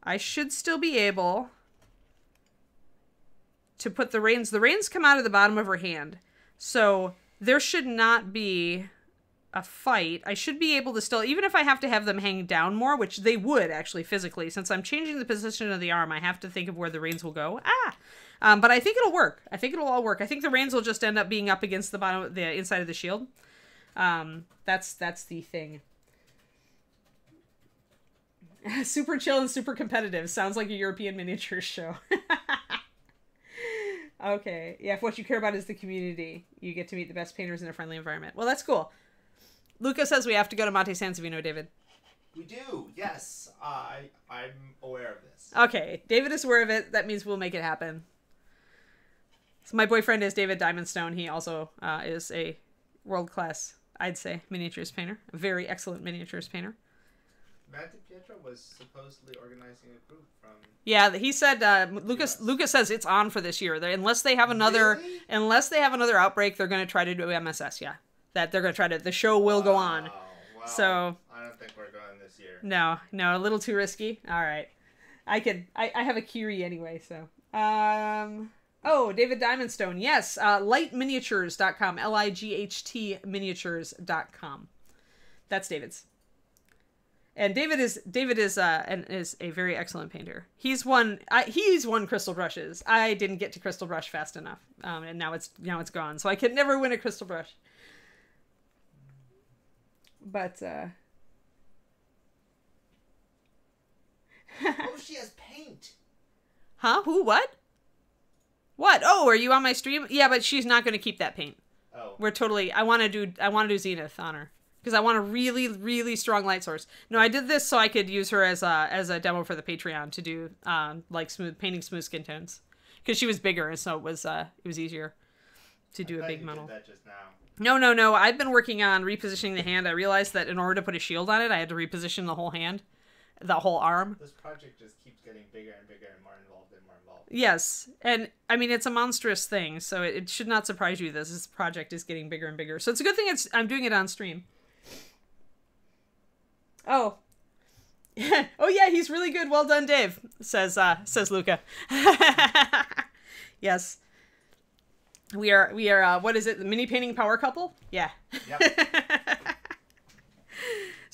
i should still be able to put the reins the reins come out of the bottom of her hand. So there should not be a fight, I should be able to still, even if I have to have them hang down more, which they would actually physically, since I'm changing the position of the arm, I have to think of where the reins will go. Ah! Um, but I think it'll work. I think it'll all work. I think the reins will just end up being up against the bottom, the inside of the shield. Um, that's that's the thing. super chill and super competitive. Sounds like a European miniatures show. Okay. Yeah, if what you care about is the community, you get to meet the best painters in a friendly environment. Well, that's cool. Luca says we have to go to Monte San Savino, David. We do. Yes, uh, I I'm aware of this. Okay, David is aware of it. That means we'll make it happen. So my boyfriend is David Diamondstone. He also uh, is a world class, I'd say, miniatures painter. A very excellent miniatures painter. Matt DiPietro was supposedly organizing a group from. Yeah, he said uh, Lucas. Lucas says it's on for this year. They, unless they have another, Really? unless they have another outbreak, they're going to try to do MSS. Yeah, that they're going to try to. The show will go on. Wow. So- I don't think we're going this year. No, no, a little too risky. All right, I could. I, I have a Curie anyway, so. Um. Oh, David Diamondstone. Yes, uh, lightminiatures.com. L I G H T miniatures.com. That's David's. And David is David is uh and is a very excellent painter. He's won I, he's won crystal brushes. I didn't get to crystal brush fast enough, um, and now it's now it's gone. So I can never win a crystal brush. But uh, oh, she has paint. Huh? Who? What? What? Oh, are you on my stream? Yeah, but she's not going to keep that paint. Oh, We're totally. I want to do. I want to do Zenith on her because I want a really, really strong light source. No, I did this so I could use her as a as a demo for the Patreon to do um like smooth painting smooth skin tones because she was bigger and so it was uh it was easier to do I a big you model. Did that just now. No, no, no. I've been working on repositioning the hand. I realized that in order to put a shield on it, I had to reposition the whole hand, the whole arm. This project just keeps getting bigger and bigger and more involved and more involved. Yes, and I mean it's a monstrous thing, so it, it should not surprise you. This, this project is getting bigger and bigger, so it's a good thing it's I'm doing it on stream. Oh, oh yeah, he's really good. Well done, Dave. Says uh says Luca. yes, we are we are uh, what is it? The mini painting power couple? Yeah. Yep.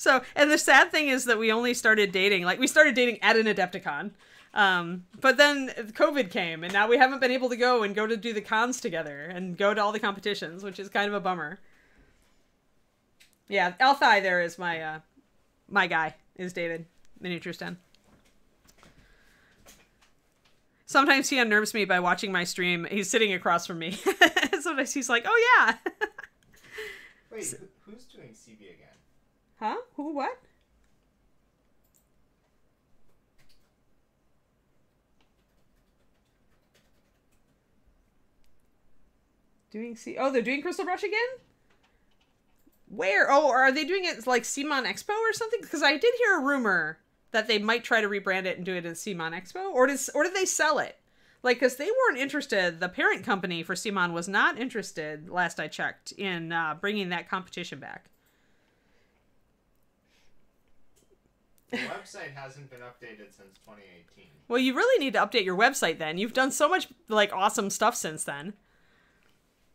So, and the sad thing is that we only started dating, like we started dating at an Adepticon. Um, but then COVID came, and now we haven't been able to go and go to do the cons together and go to all the competitions, which is kind of a bummer. Yeah, Althai there is my uh, my guy is David Miniatures Den. Sometimes he unnerves me by watching my stream. He's sitting across from me. Sometimes he's like, "Oh yeah, Wait, who's doing CB again? huh? Who? What?" Doing C. Oh, they're doing Crystal Brush again. Where? Oh, are they doing it like CMON Expo or something? Because I did hear a rumor that they might try to rebrand it and do it as CMON Expo, or does or did they sell it? Like, because they weren't interested. The parent company for CMON was not interested. Last I checked, in uh, bringing that competition back. The website hasn't been updated since 2018. Well, you really need to update your website then. You've done so much like awesome stuff since then.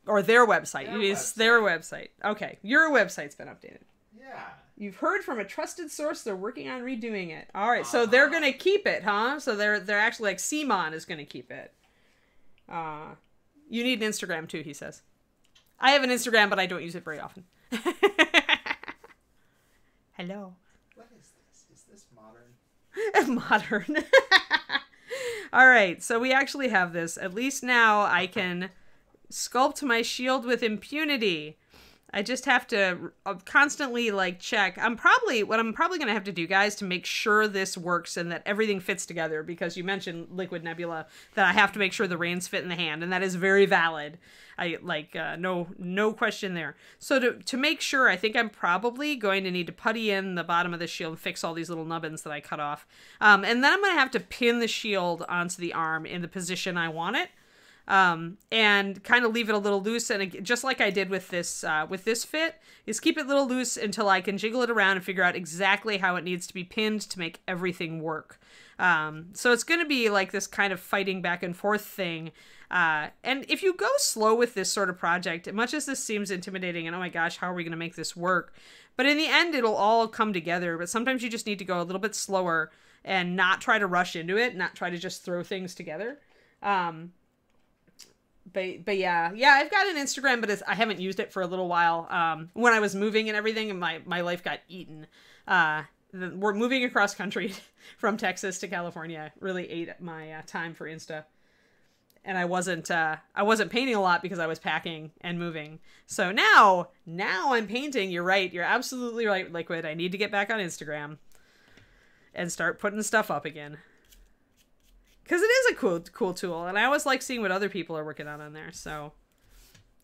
Or their website. Their It's their website. Okay, your website's been updated. Yeah. You've heard from a trusted source they're working on redoing it. All right, so they're Uh-huh. gonna keep it, huh? So they're they're actually like CMON is gonna keep it. Uh, you need an Instagram too, he says. I have an Instagram, but I don't use it very often. Hello. What is this? Is this modern? modern. All right, so we actually have this. At least now I can sculpt my shield with impunity. I just have to uh, constantly like check. I'm probably what I'm probably going to have to do guys to make sure this works and that everything fits together because you mentioned liquid nebula that I have to make sure the reins fit in the hand and that is very valid. I like uh, no no question there. So to to make sure, I think I'm probably going to need to putty in the bottom of the shield and fix all these little nubbins that I cut off. Um, and then I'm going to have to pin the shield onto the arm in the position I want it um, and kind of leave it a little loose. And just like I did with this uh, with this fit, is keep it a little loose until I can jiggle it around and figure out exactly how it needs to be pinned to make everything work. Um, so it's going to be like this kind of fighting back and forth thing. Uh, and if you go slow with this sort of project, much as this seems intimidating and oh my gosh, how are we going to make this work? But in the end, it'll all come together. But sometimes you just need to go a little bit slower and not try to rush into it, not try to just throw things together. Um, but but yeah, yeah, I've got an Instagram, but I haven't used it for a little while. Um, when I was moving and everything, and my my life got eaten. Uh, the, we're moving across country from Texas to California. Really ate my uh, time for Insta. and I wasn't uh, I wasn't painting a lot because I was packing and moving. So now now I'm painting. You're right. You're absolutely right, Liquid. I need to get back on Instagram and start putting stuff up again because it is a cool cool tool, and I always like seeing what other people are working on on there. So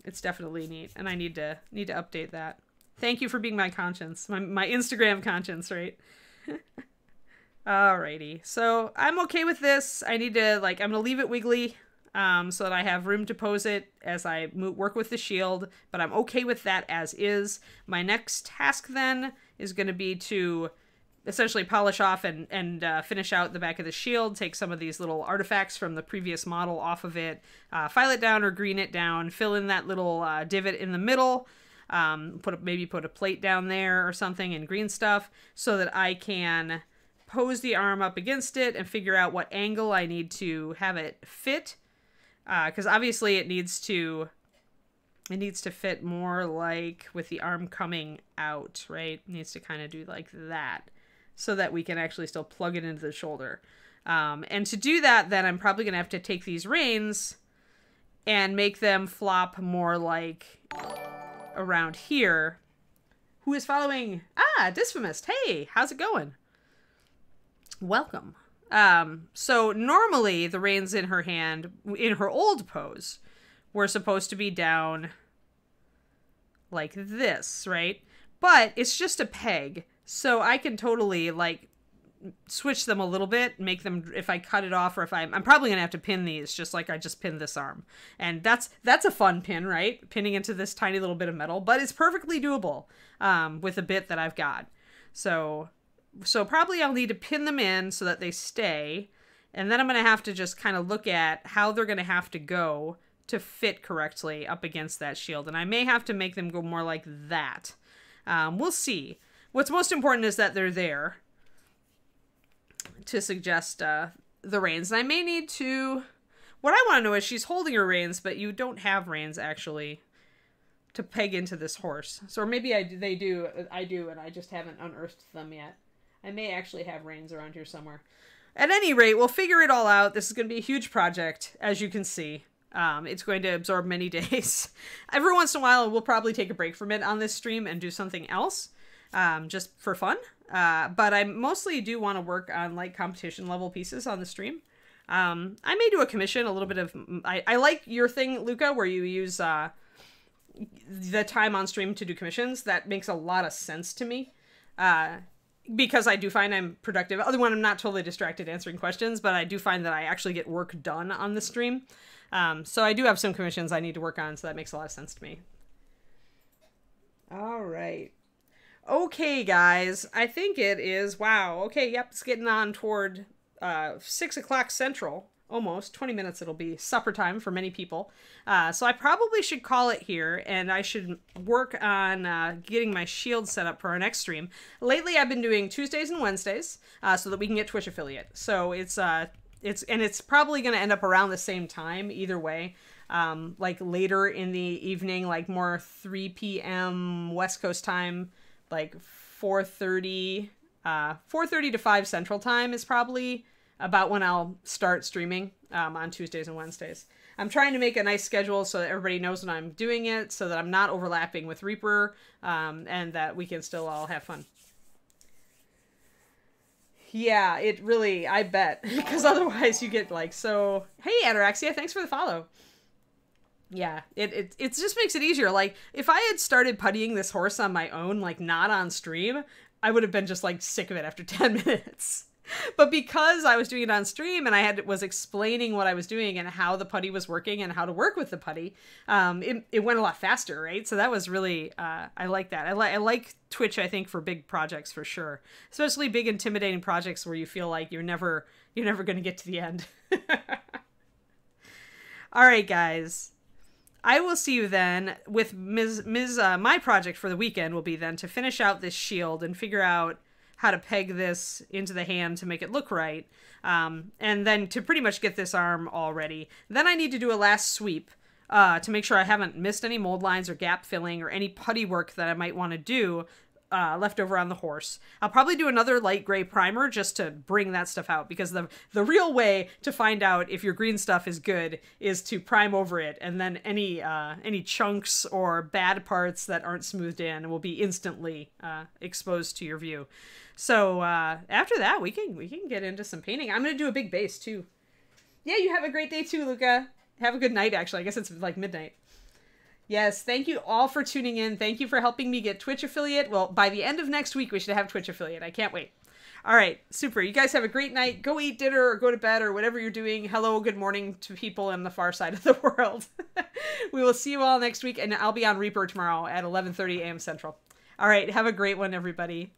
it's definitely neat, and I need to need to update that. Thank you for being my conscience, my my Instagram conscience, right? Alrighty, so I'm okay with this. I need to like I'm gonna leave it wiggly, um, so that I have room to pose it as I work with the shield. But I'm okay with that as is. My next task then is gonna be to essentially polish off and and uh, finish out the back of the shield. Take some of these little artifacts from the previous model off of it, uh, file it down or green it down, fill in that little uh, divot in the middle. Um, put a, maybe put a plate down there or something and green stuff so that I can pose the arm up against it and figure out what angle I need to have it fit. Because obviously it needs to it needs to fit more like with the arm coming out, right? It needs to kind of do like that so that we can actually still plug it into the shoulder. Um, and to do that, then I'm probably going to have to take these reins and make them flop more like around here. Who is following? Ah, Dysphamist. Hey, how's it going? Welcome. Um, so normally the reins in her hand, in her old pose, were supposed to be down like this, right? But it's just a peg. So I can totally like switch them a little bit, make them if I cut it off or if I'm I'm probably gonna have to pin these just like I just pinned this arm. And that's that's a fun pin, right? Pinning into this tiny little bit of metal, but it's perfectly doable um, with a bit that I've got. So so probably I'll need to pin them in so that they stay. And then I'm gonna have to just kind of look at how they're gonna have to go to fit correctly up against that shield. And I may have to make them go more like that. Um, we'll see. What's most important is that they're there to suggest uh, the reins. And I may need to. What I want to know is she's holding her reins, but you don't have reins actually to peg into this horse. So or maybe I they do. I do, and I just haven't unearthed them yet. I may actually have reins around here somewhere. At any rate, we'll figure it all out. This is going to be a huge project, as you can see. Um, it's going to absorb many days. Every once in a while, we'll probably take a break from it on this stream and do something else um, just for fun. Uh, but I mostly do want to work on like competition level pieces on the stream. Um, I may do a commission, a little bit of. I, I like your thing, Luca, where you use uh, the time on stream to do commissions. That makes a lot of sense to me. Uh, because I do find I'm productive. Other one, I'm not totally distracted answering questions, but I do find that I actually get work done on the stream. Um, so I do have some commissions I need to work on, so that makes a lot of sense to me. All right. Okay, guys, I think it is. Wow. Okay, yep, it's getting on toward uh, six o'clock central. Almost 20 minutes it'll be supper time for many people. Uh, so I probably should call it here and I should work on uh, getting my shield set up for our next stream. Lately I've been doing Tuesdays and Wednesdays uh, so that we can get Twitch affiliate. So it's uh it's and it's probably going to end up around the same time either way. Um, like later in the evening, like more 3 p.m. West Coast time like 4:30 uh 4:30 to 5 central time is probably about when I'll start streaming um, on Tuesdays and Wednesdays. I'm trying to make a nice schedule so that everybody knows when I'm doing it, so that I'm not overlapping with Reaper, um, and that we can still all have fun. Yeah, it really, I bet, because otherwise you get like so. Hey, Ataraxia, thanks for the follow. Yeah, it, it it just makes it easier. Like if I had started puttying this horse on my own, like not on stream, I would have been just like sick of it after 10 minutes. But because I was doing it on stream and I had was explaining what I was doing and how the putty was working and how to work with the putty, um, it, it went a lot faster, right? So that was really uh, I like that. I like I like Twitch. I think for big projects for sure, especially big intimidating projects where you feel like you're never you're never going to get to the end. All right, guys. I will see you then with Ms. Ms. Uh, my project for the weekend will be then to finish out this shield and figure out how to peg this into the hand to make it look right. Um, and then to pretty much get this arm all ready. Then I need to do a last sweep uh, to make sure I haven't missed any mold lines or gap filling or any putty work that I might want to do uh, left over on the horse. I'll probably do another light gray primer just to bring that stuff out because the the real way to find out if your green stuff is good is to prime over it, and then any uh, any chunks or bad parts that aren't smoothed in will be instantly uh, exposed to your view. So uh, after that, we can we can get into some painting. I'm gonna do a big base too. Yeah, you have a great day too, Luca. Have a good night. Actually, I guess it's like midnight. Yes, thank you all for tuning in. Thank you for helping me get Twitch affiliate. Well, by the end of next week, we should have Twitch affiliate. I can't wait. All right, super. You guys have a great night. Go eat dinner or go to bed or whatever you're doing. Hello, good morning to people on the far side of the world. we will see you all next week, and I'll be on Reaper tomorrow at 11:30 a.m. Central. All right, have a great one, everybody.